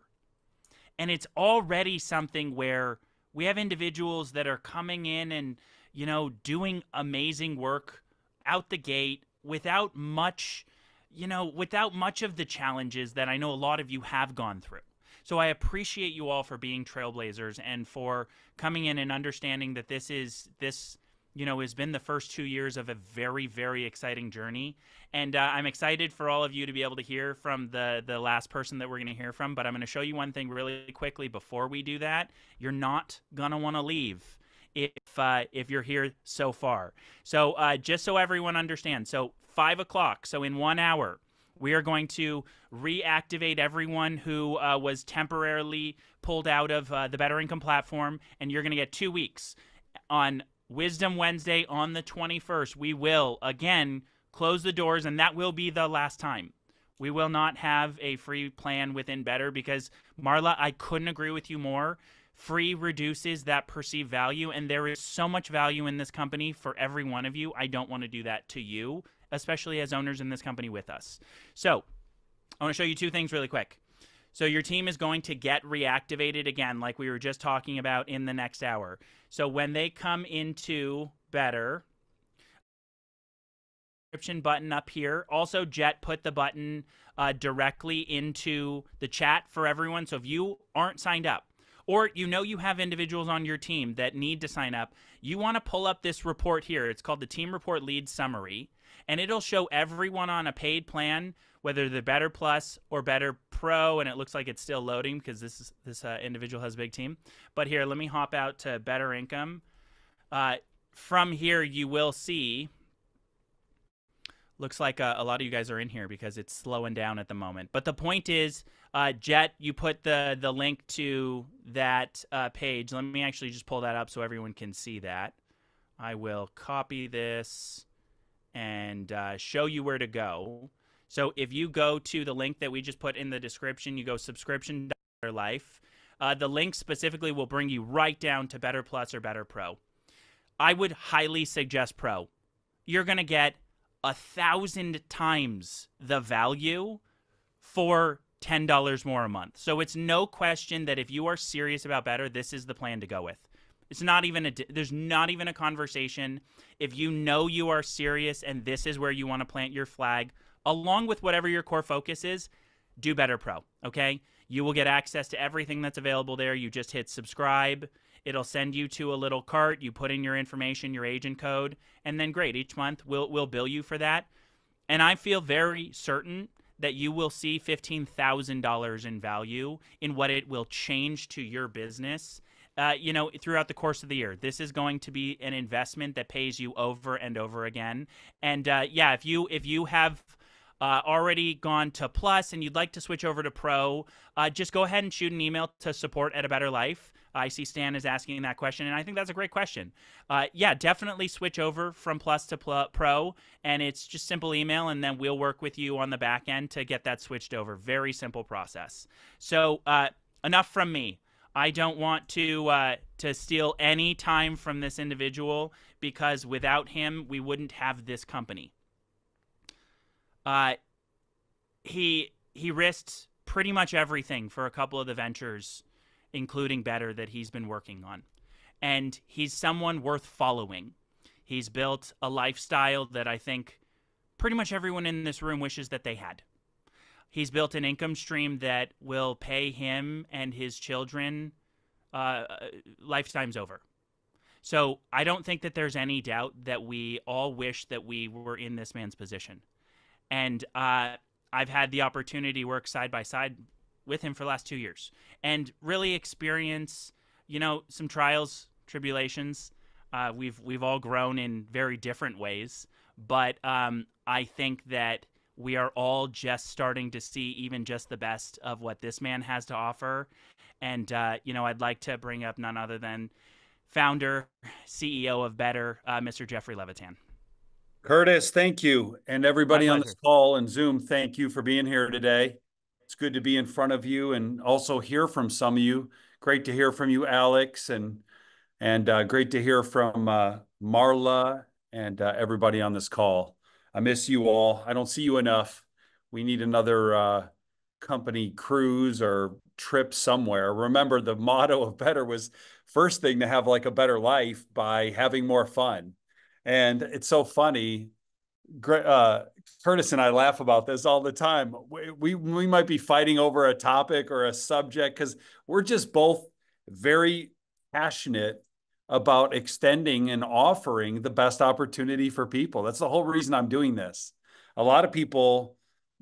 And it's already something where we have individuals that are coming in and, you know, doing amazing work out the gate without much, you know, without much of the challenges that I know a lot of you have gone through. So I appreciate you all for being trailblazers and for coming in and understanding that this is this you know, has been the first two years of a very, very exciting journey. And uh, I'm excited for all of you to be able to hear from the the last person that we're going to hear from. But I'm going to show you one thing really quickly before we do that. You're not gonna want to leave if uh, if you're here so far. So uh, just so everyone understands, so five o'clock. So in one hour, we are going to reactivate everyone who uh, was temporarily pulled out of uh, the Bettr Income platform, and you're going to get two weeks on Wisdom Wednesday on the 21st, we will again close the doors, and that will be the last time. We will not have a free plan within Bettr because, Marla, I couldn't agree with you more. Free reduces that perceived value, and there is so much value in this company for every one of you. I don't want to do that to you, especially as owners in this company with us. So, I want to show you two things really quick. So your team is going to get reactivated again, like we were just talking about in the next hour. So when they come into Bettr, description button up here. Also, Jet put the button uh, directly into the chat for everyone. So if you aren't signed up, or you know you have individuals on your team that need to sign up, you want to pull up this report here. It's called the Team Report Lead Summary, and it'll show everyone on a paid plan whether the Bettr Plus or Bettr Pro, and it looks like it's still loading because this is, this uh, individual has a big team. But here, let me hop out to Bettr Income. Uh, from here, you will see. Looks like uh, a lot of you guys are in here because it's slowing down at the moment. But the point is, uh, Jet, you put the the link to that uh, page. Let me actually just pull that up so everyone can see that. I will copy this and uh, show you where to go. So if you go to the link that we just put in the description, you go subscription life. Uh, the link specifically will bring you right down to Bettr Plus or Bettr Pro. I would highly suggest Pro. You're going to get a thousand times the value for $10 more a month. So it's no question that if you are serious about Bettr, this is the plan to go with. It's not even a there's not even a conversation. If you know you are serious and this is where you want to plant your flag, along with whatever your core focus is, do Bettr pro, okay? You will get access to everything that's available there. You just hit subscribe. It'll send you to a little cart. You put in your information, your agent code, and then great. Each month we'll we'll bill you for that. And I feel very certain that you will see $15,000 in value in what it will change to your business. Uh, you know, throughout the course of the year, this is going to be an investment that pays you over and over again. And uh, yeah, if you if you have uh, already gone to plus and you'd like to switch over to pro, uh, just go ahead and shoot an email to support at a better life. I see Stan is asking that question, and I think that's a great question. Uh, yeah, definitely switch over from Plus to pl- Pro, and it's just simple email, and then we'll work with you on the back end to get that switched over. Very simple process. So uh, enough from me. I don't want to uh, to steal any time from this individual because without him, we wouldn't have this company. Uh, he he risked pretty much everything for a couple of the ventures including Bettr that he's been working on. And he's someone worth following. He's built a lifestyle that I think pretty much everyone in this room wishes that they had. He's built an income stream that will pay him and his children uh, lifetimes over. So I don't think that there's any doubt that we all wish that we were in this man's position. And uh, I've had the opportunity to work side by side with him for the last two years and really experience, you know, some trials, tribulations. Uh, we've we've all grown in very different ways, but um, I think that we are all just starting to see even just the best of what this man has to offer. And uh, you know, I'd like to bring up none other than founder, CEO of Bettr, uh, Mr. Jeffrey Levitan. Curtis, thank you. And everybody on this call and Zoom, thank you for being here today. It's good to be in front of you and also hear from some of you. Great to hear from you, Alex, and and uh, great to hear from uh, Marla and uh, everybody on this call. I miss you all. I don't see you enough. We need another uh, company cruise or trip somewhere. Remember, the motto of Bettr was first thing to have like a better life by having more fun. And it's so funny. Uh, Curtis and I laugh about this all the time. We, we, we might be fighting over a topic or a subject because we're just both very passionate about extending and offering the best opportunity for people. That's the whole reason I'm doing this. A lot of people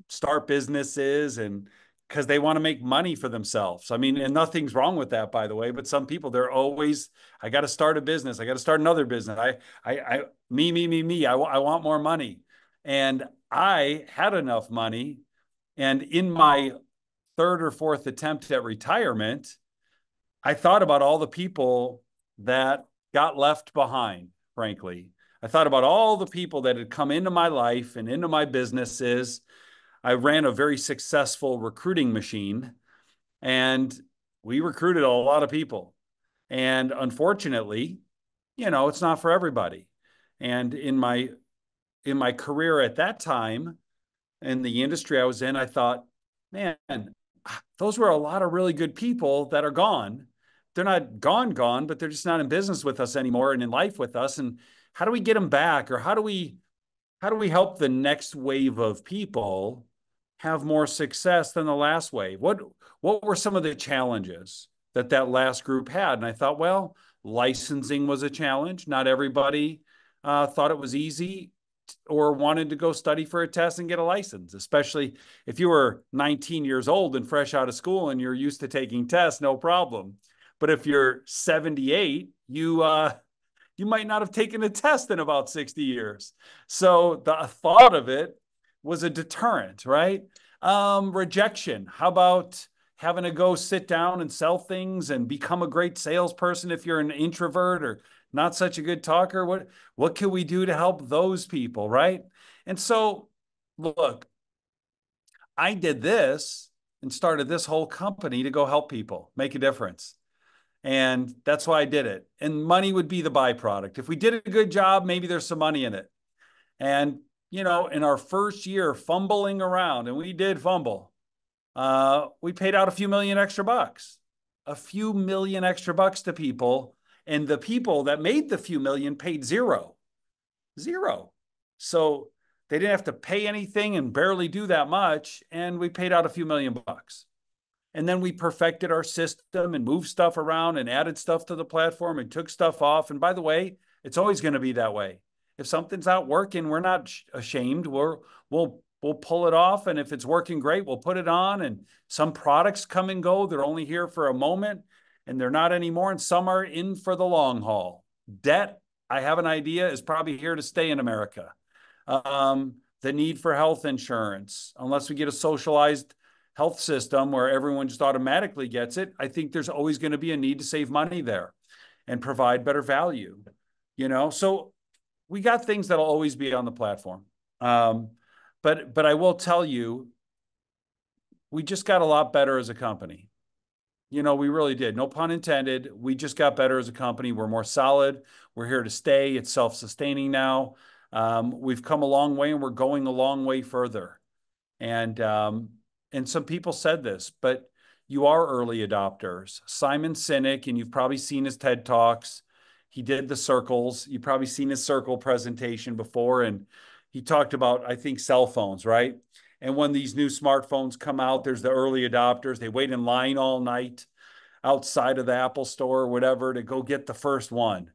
start businesses and because they want to make money for themselves. I mean, and nothing's wrong with that, by the way. But some people, they're always, I got to start a business. I got to start another business. I, I, I, me, me, me, me. I, I want more money. And I had enough money. And in my third or fourth attempt at retirement, I thought about all the people that got left behind, frankly. I thought about all the people that had come into my life and into my businesses. I ran a very successful recruiting machine and we recruited a lot of people. And unfortunately, you know, it's not for everybody. And in my in my career at that time in the industry I was in, I thought, man, ah, those were a lot of really good people that are gone. They're not gone, gone, but they're just not in business with us anymore and in life with us. And how do we get them back? Or how do we how do we help the next wave of people have more success than the last wave? What what were some of the challenges that that last group had? And I thought, well, licensing was a challenge. Not everybody uh, thought it was easy or wanted to go study for a test and get a license, especially if you were 19 years old and fresh out of school and you're used to taking tests, no problem. But if you're 78, you uh, you might not have taken a test in about 60 years. So the thought of it was a deterrent, right? Um, rejection. How about having to go sit down and sell things and become a great salesperson if you're an introvert or not such a good talker what what can we do to help those people right and so look i did this and started this whole company to go help people make a difference and that's why i did it and money would be the byproduct if we did a good job maybe there's some money in it and you know, in our first year fumbling around, and we did fumble, uh, we paid out a few million extra bucks, a few million extra bucks to people. And the people that made the few million paid zero, zero. So they didn't have to pay anything and barely do that much. And we paid out a few million bucks. And then we perfected our system and moved stuff around and added stuff to the platform and took stuff off. And by the way, it's always going to be that way. If something's not working, we're not ashamed. We're, we'll we'll pull it off. And if it's working great, we'll put it on. And some products come and go. They're only here for a moment and they're not anymore. And some are in for the long haul. Debt, I have an idea, is probably here to stay in America. Um, the need for health insurance, unless we get a socialized health system where everyone just automatically gets it, I think there's always going to be a need to save money there and provide better value. You know, so we got things that'll always be on the platform. Um, but but I will tell you, we just got a lot better as a company. You know, we really did. No pun intended. We just got better as a company. We're more solid. We're here to stay. It's self-sustaining now. Um, we've come a long way, and we're going a long way further. And um, and some people said this, but you are early adopters. Simon Sinek, and you've probably seen his TED Talks. He did the circles. You've probably seen his circle presentation before, and he talked about, I think, cell phones, right? And when these new smartphones come out, there's the early adopters. They wait in line all night outside of the Apple store or whatever to go get the first one.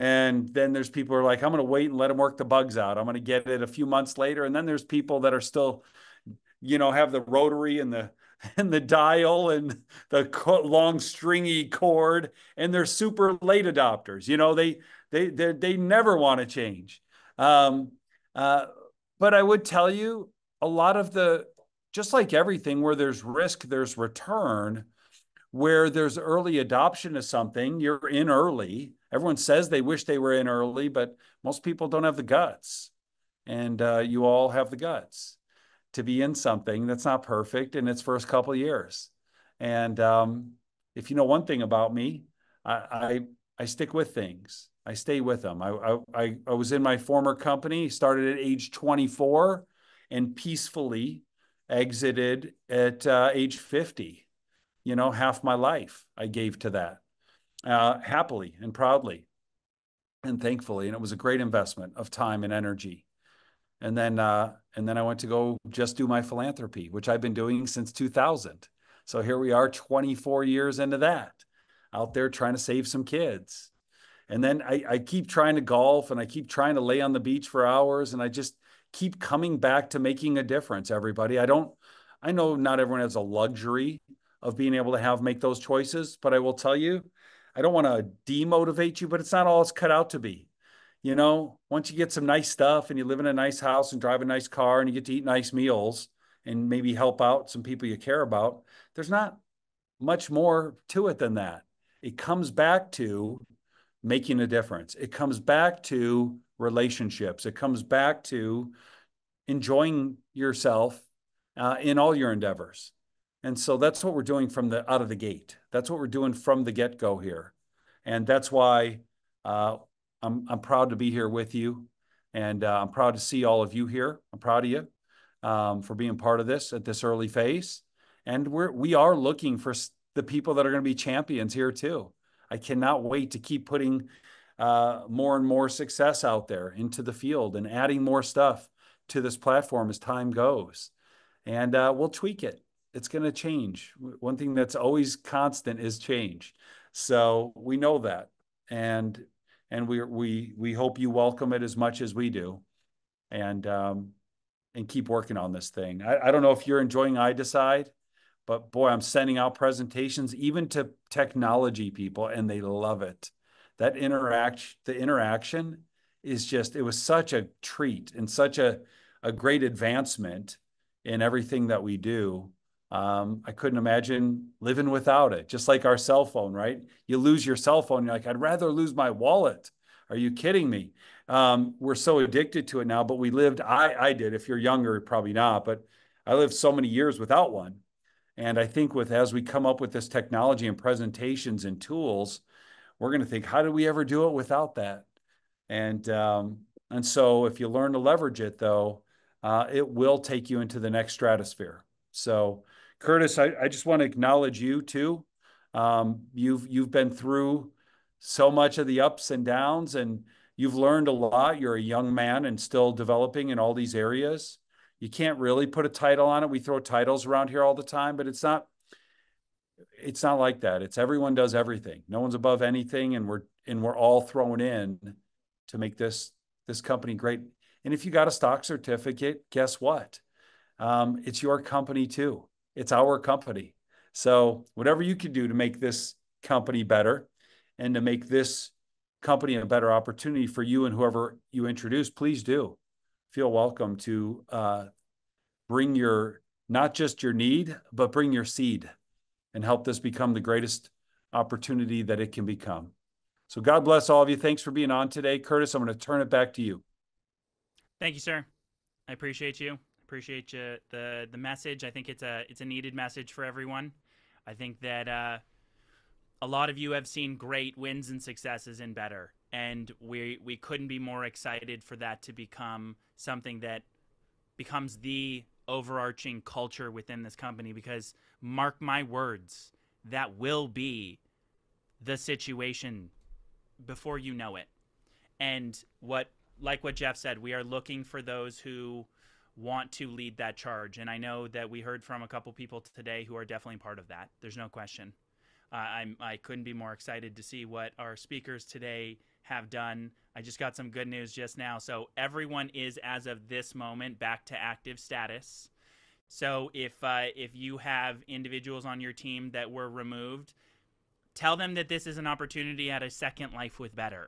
And then there's people who are like, I'm going to wait and let them work the bugs out. I'm going to get it a few months later. And then there's people that are still, you know, have the rotary and the (laughs) and the dial and the long stringy cord and they're super late adopters you know they they they, they never want to change um, uh, but I would tell you a lot of the, just like everything where there's risk, there's return. Where there's early adoption of something, you're in early. Everyone says they wish they were in early, but most people don't have the guts. And uh, you all have the guts to be in something that's not perfect in its first couple years. And um, if you know one thing about me, I, I, I stick with things. I stay with them. I, I, I was in my former company, started at age 24 and peacefully exited at uh, age 50. You know, half my life I gave to that uh, happily and proudly and thankfully. And it was a great investment of time and energy. And then, uh, and then I went to go just do my philanthropy, which I've been doing since 2000. So here we are 24 years into that out there trying to save some kids and then I, I keep trying to golf and I keep trying to lay on the beach for hours and I just keep coming back to making a difference, everybody. I don't, I know not everyone has a luxury of being able to have make those choices, but I will tell you, I don't want to demotivate you, but it's not all it's cut out to be. You know, once you get some nice stuff and you live in a nice house and drive a nice car and you get to eat nice meals and maybe help out some people you care about, there's not much more to it than that. It comes back to making a difference. It comes back to relationships. It comes back to enjoying yourself uh, in all your endeavors. And so that's what we're doing from the out of the gate. That's what we're doing from the get go here. And that's why uh, I'm, I'm proud to be here with you. And uh, I'm proud to see all of you here. I'm proud of you um, for being part of this at this early phase. And we're, we are looking for the people that are going to be champions here too. I cannot wait to keep putting uh, more and more success out there into the field and adding more stuff to this platform as time goes. And uh, we'll tweak it. It's going to change. One thing that's always constant is change. So we know that, and and we we we hope you welcome it as much as we do, and um, and keep working on this thing. I, I don't know if you're enjoying iDecide but boy, I'm sending out presentations even to technology people and they love it. That interact the interaction is just it was such a treat and such a a great advancement in everything that we do. Um, I couldn't imagine living without it. Just like our cell phone, right? You lose your cell phone, you're like, I'd rather lose my wallet. Are you kidding me? Um, we're so addicted to it now, but we lived, I, I did, if you're younger, probably not, but I lived so many years without one. And I think with as we come up with this technology and presentations and tools, we're going to think, how did we ever do it without that? And um, And so if you learn to leverage it, though, uh, it will take you into the next stratosphere. So, Curtis, I, I just want to acknowledge you too. Um, you've you've been through so much of the ups and downs, and you've learned a lot. You're a young man and still developing in all these areas. You can't really put a title on it. We throw titles around here all the time, but it's not it's not like that. It's everyone does everything. No one's above anything, and we're and we're all thrown in to make this this company great. And if you got a stock certificate, guess what? Um, it's your company too. It's our company. So whatever you can do to make this company better and to make this company a better opportunity for you and whoever you introduce, please do. Feel welcome to uh, bring your not just your need, but bring your seed and help this become the greatest opportunity that it can become. So God bless all of you. Thanks for being on today. Curtis, I'm going to turn it back to you. Thank you, sir. I appreciate you. Appreciate you the the message. I think it's a it's a needed message for everyone. I think that uh, a lot of you have seen great wins and successes in Bettr, and we we couldn't be more excited for that to become something that becomes the overarching culture within this company because mark my words that will be the situation before you know it and what like what jeff said we are looking for those who want to lead that charge and i know that we heard from a couple people today who are definitely part of that there's no question uh, I'm, i couldn't be more excited to see what our speakers today have done I just got some good news just now. So everyone is, as of this moment, back to active status. So if uh, if you have individuals on your team that were removed, tell them that this is an opportunity at a second life with Bettr.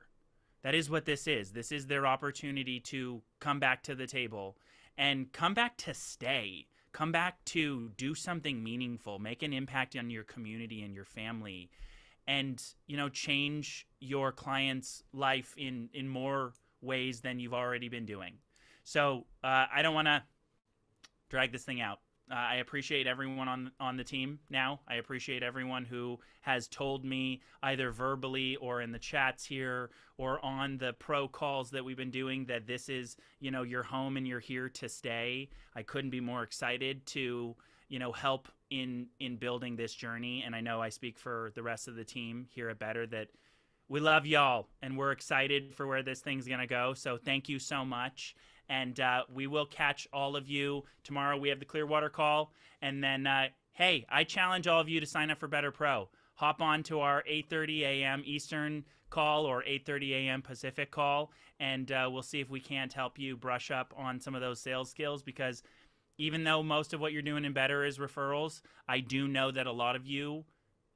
That is what this is. This is their opportunity to come back to the table and come back to stay. Come back to do something meaningful, make an impact on your community and your family. And you know change your client's life in in more ways than you've already been doing. So uh, i don't want to drag this thing out uh, i appreciate everyone on on the team now. I appreciate everyone who has told me either verbally or in the chats here or on the pro calls that we've been doing that this is you know your home and you're here to stay. I couldn't be more excited to you know help in in building this journey. And i know i speak for the rest of the team here at Bettr that we love y'all and we're excited for where this thing's to go. So thank you so much and uh, we will catch all of you tomorrow. We have the clearwater call. And then uh, hey i challenge all of you to sign up for Bettr pro. Hop on to our 8.30 a.m eastern call or 8.30 a.m pacific call and uh, we'll see if we can't help you brush up on some of those sales skills because even though most of what you're doing in Bettr is referrals, I do know that a lot of you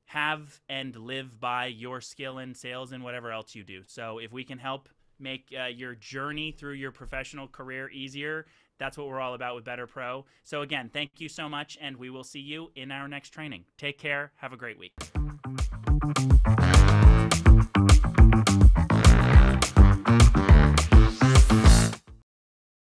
have and live by your skill in sales and whatever else you do. So if we can help make uh, your journey through your professional career easier. That's what we're all about with Bettr Pro. So, again, thank you so much, and we will see you in our next training. Take care. Have a great week.